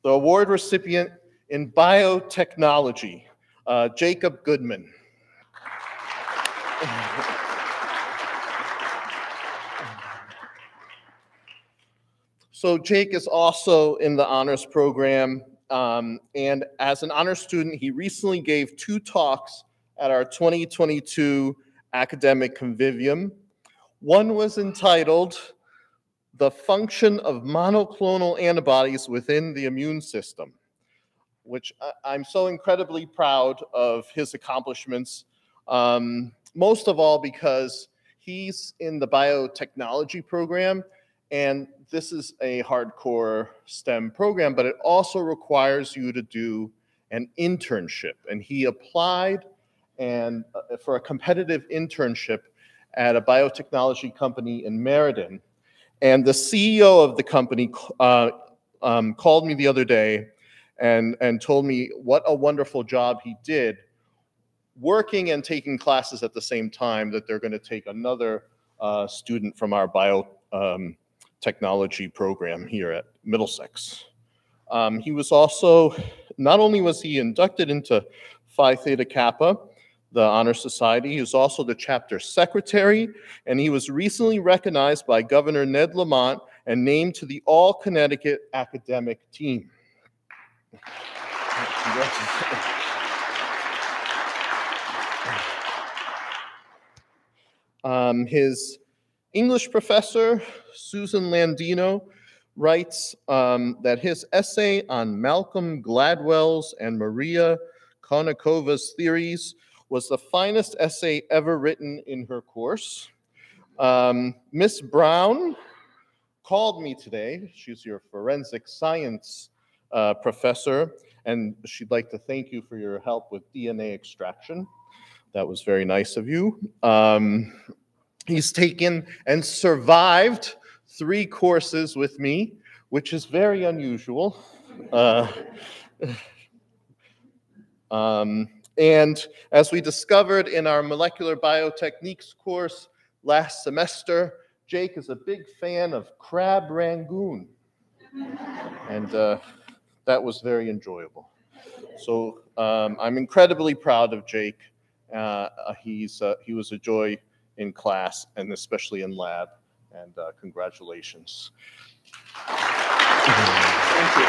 the award recipient in biotechnology, uh, Jacob Goodman. So Jake is also in the honors program, um, and as an honor student, he recently gave two talks at our 2022 academic convivium. One was entitled "The Function of Monoclonal Antibodies Within the Immune System," which I- I'm so incredibly proud of his accomplishments. Um, most of all because he's in the biotechnology program, and this is a hardcore STEM program, but it also requires you to do an internship. And he applied and uh, for a competitive internship at a biotechnology company in Meriden. And the CEO of the company uh, um, called me the other day and, and told me what a wonderful job he did working and taking classes at the same time that they're going to take another uh, student from our bio um, technology program here at Middlesex. Um, he was also, not only was he inducted into Phi Theta Kappa, the Honor Society, he was also the chapter secretary, and he was recently recognized by Governor Ned Lamont and named to the All Connecticut Academic Team. Um, his English professor, Susan Landino, writes um, that his essay on Malcolm Gladwell's and Maria Konnikova's theories was the finest essay ever written in her course. Um, Miss Brown called me today. She's your forensic science uh, professor, and she'd like to thank you for your help with DNA extraction. That was very nice of you. Um, he's taken and survived three courses with me, which is very unusual. Uh, um, and as we discovered in our molecular biotechniques course last semester, Jake is a big fan of crab rangoon. And uh, that was very enjoyable. So um, I'm incredibly proud of Jake. Uh, he's, uh, he was a joy in class and especially in lab. And uh, congratulations. Thank you.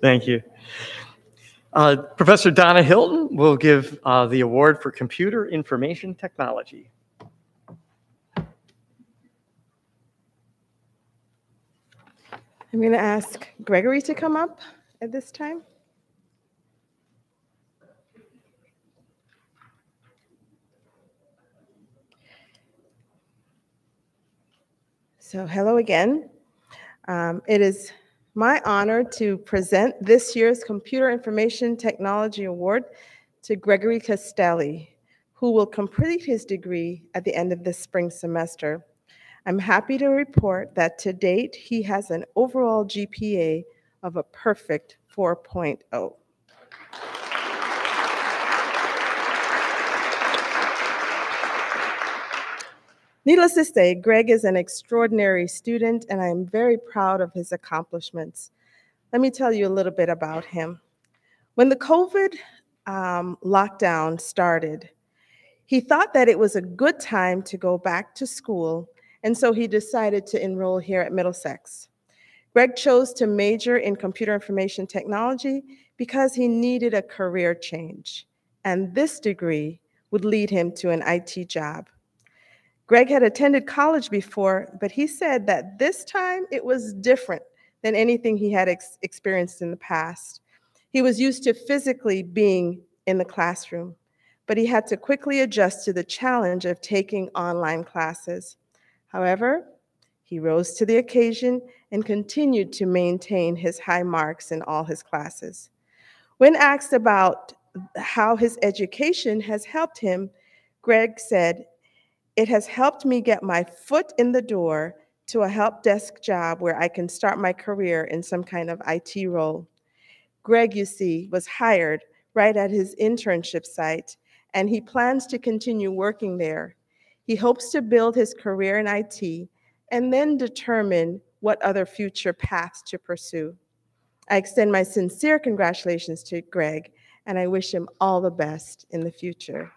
Thank you. Uh, Professor Donna Hilton will give uh, the award for computer information technology. I'm going to ask Gregory to come up at this time. So hello again. Um, It is my honor to present this year's Computer Information Technology Award to Gregory Castelli, who will complete his degree at the end of this spring semester. I'm happy to report that to date, he has an overall GPA of a perfect oh. 4.0. Needless to say, Greg is an extraordinary student, and I am very proud of his accomplishments. Let me tell you a little bit about him. When the COVID um, lockdown started, he thought that it was a good time to go back to school, and so he decided to enroll here at Middlesex. Greg chose to major in computer information technology because he needed a career change, and this degree would lead him to an IT job. Greg had attended college before, but he said that this time it was different than anything he had ex- experienced in the past. He was used to physically being in the classroom, but he had to quickly adjust to the challenge of taking online classes. However, he rose to the occasion and continued to maintain his high marks in all his classes. When asked about how his education has helped him, Greg said, It has helped me get my foot in the door to a help desk job where I can start my career in some kind of IT role. Greg, you see, was hired right at his internship site, and he plans to continue working there. He hopes to build his career in IT and then determine what other future paths to pursue. I extend my sincere congratulations to Greg, and I wish him all the best in the future.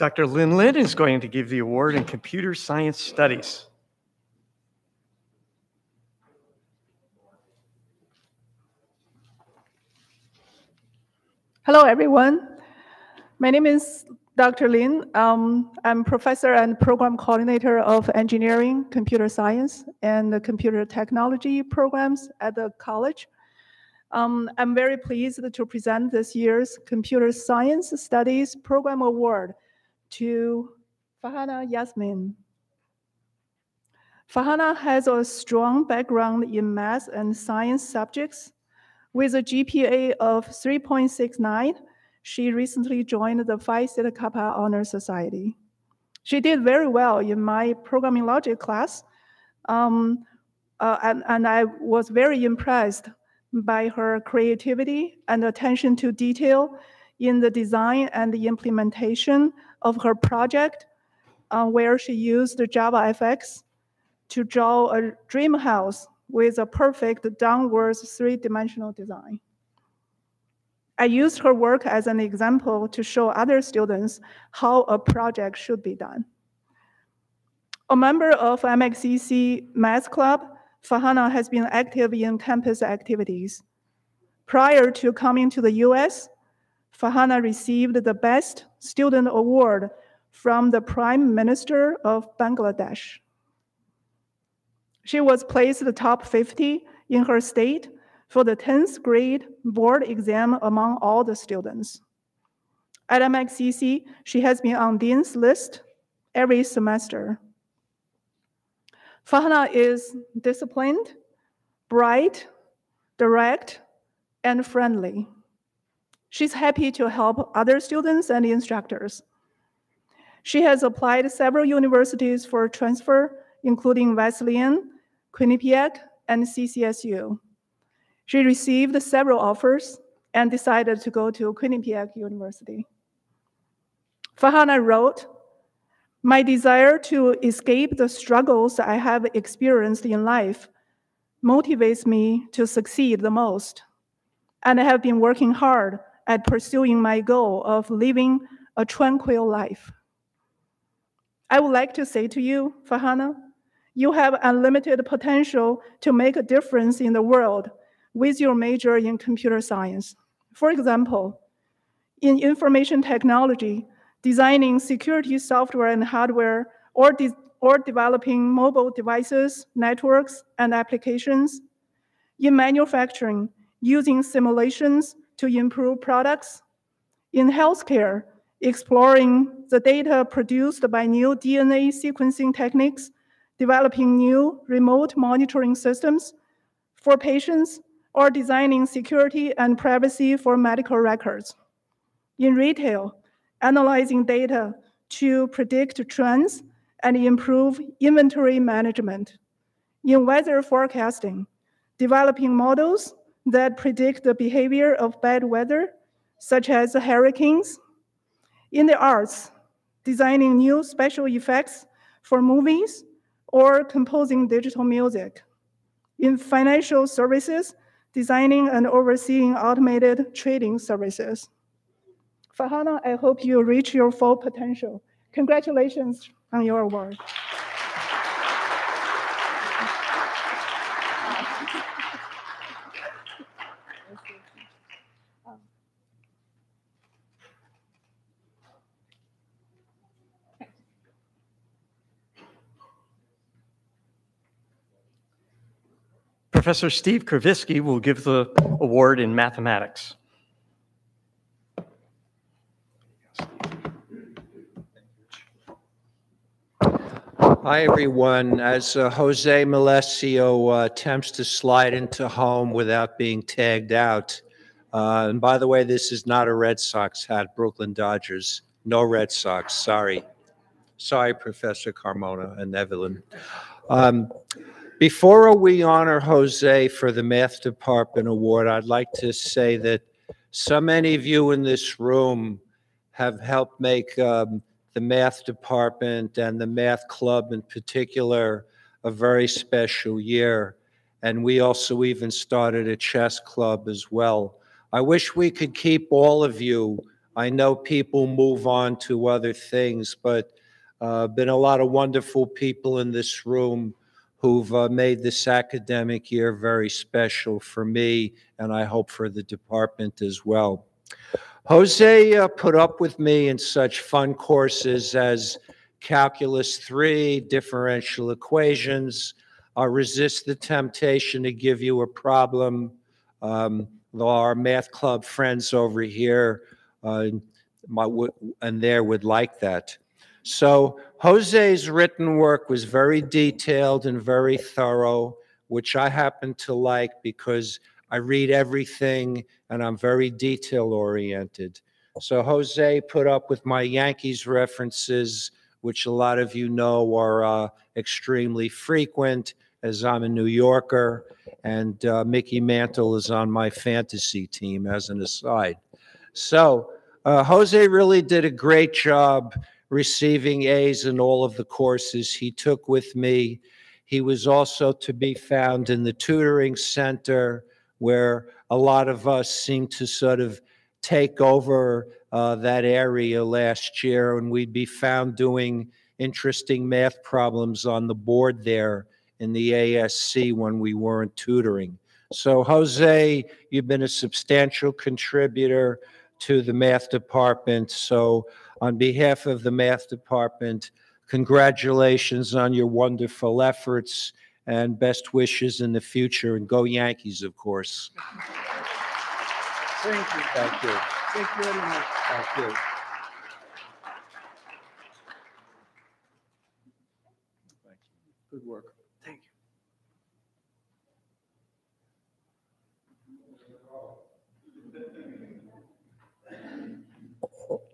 Dr. Lynn Lin is going to give the award in computer science studies. Hello, everyone. My name is Dr. Lin. Um, I'm professor and program coordinator of engineering, computer science, and computer technology programs at the college. Um, I'm very pleased to present this year's Computer Science Studies Program Award to Fahana Yasmin. Fahana has a strong background in math and science subjects. With a GPA of 3.69, she recently joined the Phi Theta Kappa Honor Society. She did very well in my programming logic class, um, uh, and, and I was very impressed by her creativity and attention to detail in the design and the implementation of her project, uh, where she used JavaFX to draw a dream house with a perfect downwards three-dimensional design. I used her work as an example to show other students how a project should be done. A member of MXCC Math Club, Fahana has been active in campus activities. Prior to coming to the US, Fahana received the Best Student Award from the Prime Minister of Bangladesh. She was placed the top 50 in her state for the 10th grade board exam among all the students. At MXCC, she has been on Dean's list every semester. Fahana is disciplined, bright, direct, and friendly. She's happy to help other students and instructors. She has applied several universities for transfer, including Wesleyan, Quinnipiac, and CCSU. She received several offers and decided to go to Quinnipiac University. Fahana wrote, My desire to escape the struggles I have experienced in life motivates me to succeed the most. and I have been working hard at pursuing my goal of living a tranquil life. I would like to say to you, Farhana, you have unlimited potential to make a difference in the world with your major in computer science. For example, in information technology, designing security software and hardware, or, de or developing mobile devices, networks, and applications. In manufacturing, using simulations to improve products. In healthcare, exploring the data produced by new DNA sequencing techniques, developing new remote monitoring systems for patients, or designing security and privacy for medical records. In retail, analyzing data to predict trends and improve inventory management. In weather forecasting, developing models that predict the behavior of bad weather, such as hurricanes. In the arts, designing new special effects for movies or composing digital music. In financial services, designing and overseeing automated trading services. Farhana, I hope you reach your full potential. Congratulations on your award. Professor Steve Kravisky will give the award in mathematics. Hi, everyone. As uh, Jose Malesio uh, attempts to slide into home without being tagged out, uh, and by the way, this is not a Red Sox hat, Brooklyn Dodgers. No Red Sox, sorry. Sorry, Professor Carmona and Evelyn. Um, before we honor Jose for the Math Department Award, I'd like to say that so many of you in this room have helped make um, the math department and the math club in particular a very special year. And we also even started a chess club as well. I wish we could keep all of you. I know people move on to other things, but uh, been a lot of wonderful people in this room who've uh, made this academic year very special for me, and I hope for the department as well. Jose uh, put up with me in such fun courses as Calculus 3, differential equations. I resist the temptation to give you a problem. Um, our math club friends over here uh, my, and there would like that. So Jose's written work was very detailed and very thorough, which I happen to like because I read everything and I'm very detail oriented. So Jose put up with my Yankees references, which a lot of you know are uh, extremely frequent, as I'm a New Yorker, and uh, Mickey Mantle is on my fantasy team, as an aside. So uh, Jose really did a great job receiving A's in all of the courses he took with me. He was also to be found in the tutoring center where a lot of us seemed to sort of take over uh, that area last year, and we'd be found doing interesting math problems on the board there in the ASC when we weren't tutoring. So, Jose, you've been a substantial contributor to the math department. So, on behalf of the math department, congratulations on your wonderful efforts and best wishes in the future. And go Yankees, of course. Thank you. Thank you. Thank you very much. Thank you. Good work. Thank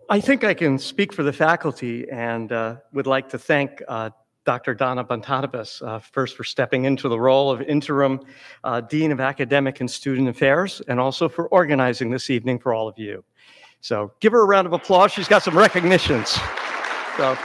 I think I can speak for the faculty and uh, would like to thank uh, Dr. Donna Bontatibus, uh, first for stepping into the role of interim uh, Dean of Academic and Student Affairs, and also for organizing this evening for all of you. So give her a round of applause. She's got some recognitions. So.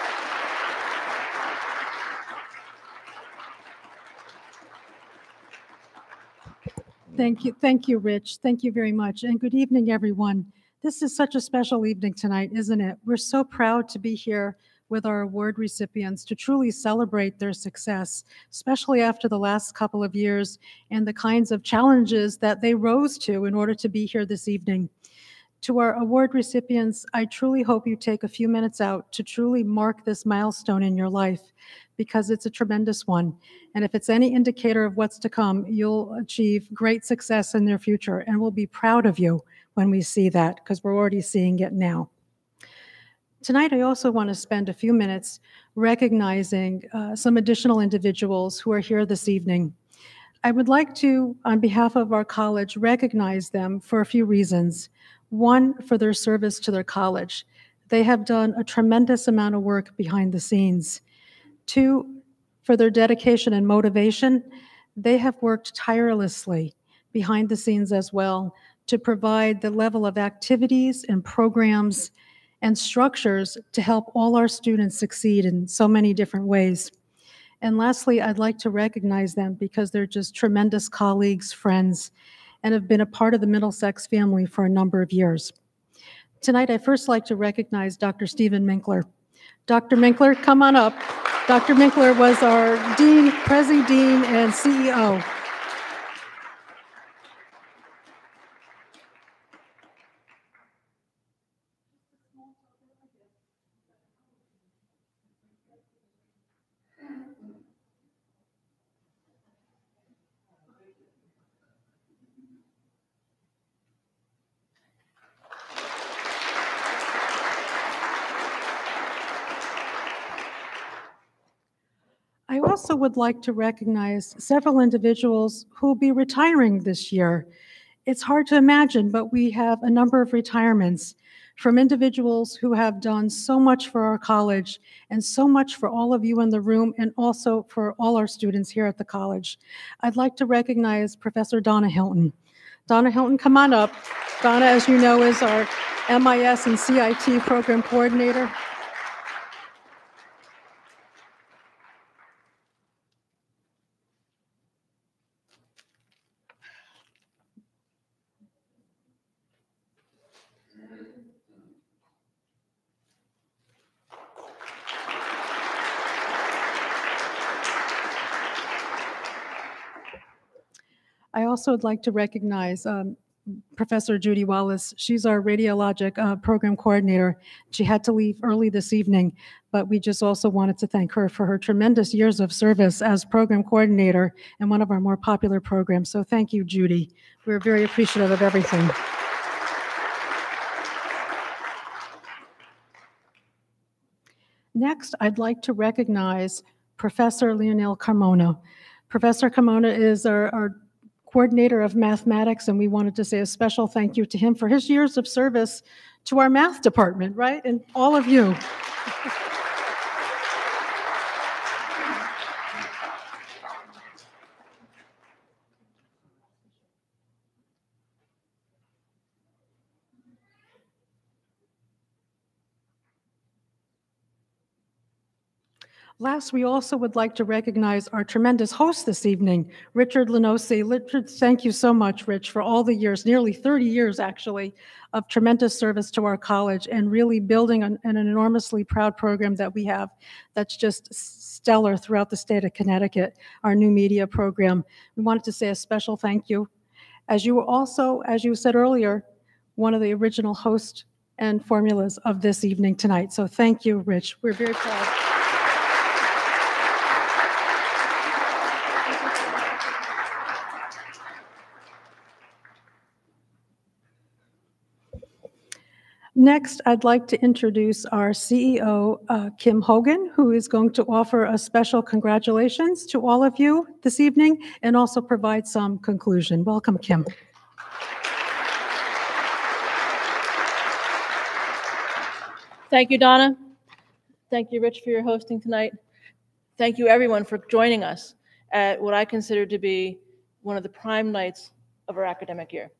Thank you, thank you, Rich. Thank you very much. And good evening, everyone. This is such a special evening tonight, isn't it? We're so proud to be here with our award recipients to truly celebrate their success, especially after the last couple of years and the kinds of challenges that they rose to in order to be here this evening. To our award recipients, I truly hope you take a few minutes out to truly mark this milestone in your life because it's a tremendous one. And if it's any indicator of what's to come, you'll achieve great success in their future and we'll be proud of you when we see that because we're already seeing it now. Tonight, I also want to spend a few minutes recognizing uh, some additional individuals who are here this evening. I would like to, on behalf of our college, recognize them for a few reasons. One, for their service to their college. They have done a tremendous amount of work behind the scenes. Two, for their dedication and motivation. They have worked tirelessly behind the scenes as well to provide the level of activities and programs and structures to help all our students succeed in so many different ways. And lastly, I'd like to recognize them because they're just tremendous colleagues, friends, and have been a part of the Middlesex family for a number of years. Tonight, I first like to recognize Dr. Stephen Minkler. Dr. Minkler, come on up. Dr. Minkler was our Dean, Prezi Dean, and CEO. I also would like to recognize several individuals who will be retiring this year. It's hard to imagine, but we have a number of retirements from individuals who have done so much for our college and so much for all of you in the room and also for all our students here at the college. I'd like to recognize Professor Donna Hilton. Donna Hilton, come on up. Donna, as you know, is our MIS and CIT program coordinator. I also would like to recognize um, Professor Judy Wallace. She's our radiologic uh, program coordinator. She had to leave early this evening, but we just also wanted to thank her for her tremendous years of service as program coordinator in one of our more popular programs. So thank you, Judy. We're very appreciative of everything. Next, I'd like to recognize Professor Leonel Carmona. Professor Carmona is our, our coordinator of mathematics, and we wanted to say a special thank you to him for his years of service to our math department, right? And all of you. Last, we also would like to recognize our tremendous host this evening, Richard Lenoce. Richard, thank you so much, Rich, for all the years, nearly 30 years actually, of tremendous service to our college and really building an, an enormously proud program that we have that's just stellar throughout the state of Connecticut, our new media program. We wanted to say a special thank you. As you were also, as you said earlier, one of the original hosts and formulas of this evening tonight. So thank you, Rich. We're very proud. Next, I'd like to introduce our CEO, uh, Kim Hogan, who is going to offer a special congratulations to all of you this evening and also provide some conclusion. Welcome, Kim. Thank you, Donna. Thank you, Rich, for your hosting tonight. Thank you, everyone, for joining us at what I consider to be one of the prime nights of our academic year,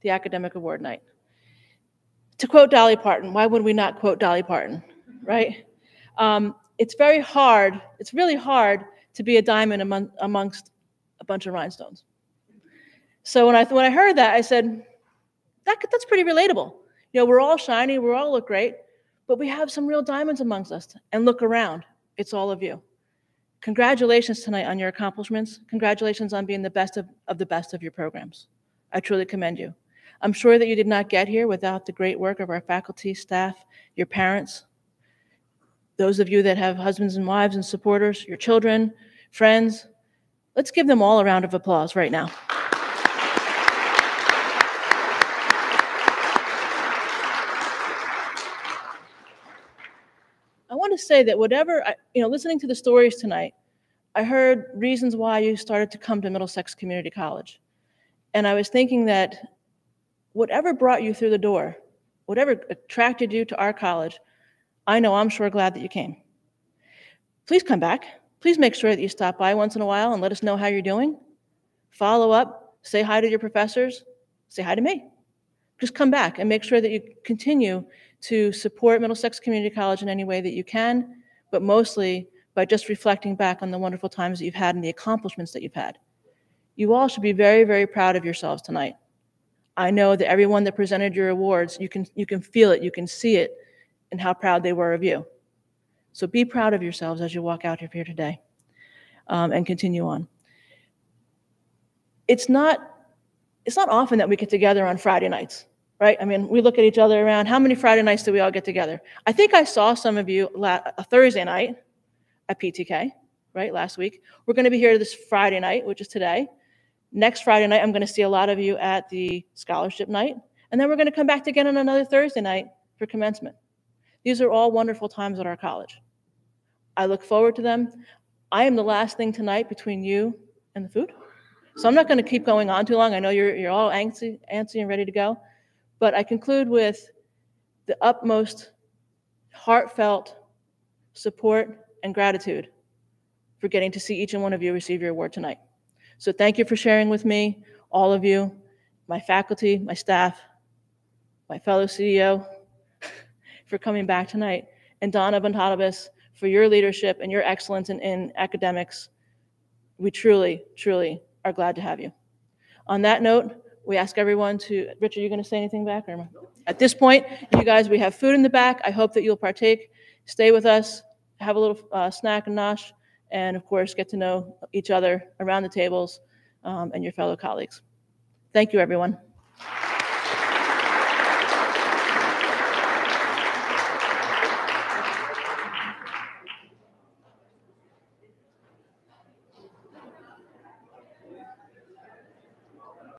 the Academic Award Night to quote Dolly Parton, why would we not quote Dolly Parton, right? Um, it's very hard, it's really hard to be a diamond among, amongst a bunch of rhinestones. So when I, when I heard that, I said, that, that's pretty relatable. You know, we're all shiny, we all look great, but we have some real diamonds amongst us. And look around, it's all of you. Congratulations tonight on your accomplishments. Congratulations on being the best of, of the best of your programs. I truly commend you. I'm sure that you did not get here without the great work of our faculty, staff, your parents, those of you that have husbands and wives and supporters, your children, friends. Let's give them all a round of applause right now. I want to say that whatever, I- you know, listening to the stories tonight, I heard reasons why you started to come to Middlesex Community College. And I was thinking that whatever brought you through the door, whatever attracted you to our college, I know I'm sure glad that you came. Please come back. Please make sure that you stop by once in a while and let us know how you're doing. Follow up, say hi to your professors, say hi to me. Just come back and make sure that you continue to support Middlesex Community College in any way that you can, but mostly by just reflecting back on the wonderful times that you've had and the accomplishments that you've had. You all should be very, very proud of yourselves tonight. I know that everyone that presented your awards, you can, you can feel it, you can see it, and how proud they were of you. So be proud of yourselves as you walk out of here today um, and continue on. It's not, it's not often that we get together on Friday nights, right? I mean, we look at each other around. How many Friday nights do we all get together? I think I saw some of you a Thursday night at PTK, right, last week. We're going to be here this Friday night, which is today. Next Friday night, I'm going to see a lot of you at the scholarship night. And then we're going to come back again on another Thursday night for commencement. These are all wonderful times at our college. I look forward to them. I am the last thing tonight between you and the food. So I'm not going to keep going on too long. I know you're, you're all antsy, antsy and ready to go. But I conclude with the utmost heartfelt support and gratitude for getting to see each and one of you receive your award tonight. So thank you for sharing with me, all of you, my faculty, my staff, my fellow CEO, for coming back tonight, and Donna Bontatibus for your leadership and your excellence in, in academics. We truly, truly are glad to have you. On that note, we ask everyone to, Richard, you going to say anything back? Or At this point, you guys, we have food in the back. I hope that you'll partake. Stay with us, have a little uh, snack and nosh, and of course, get to know each other around the tables um, and your fellow colleagues. Thank you, everyone.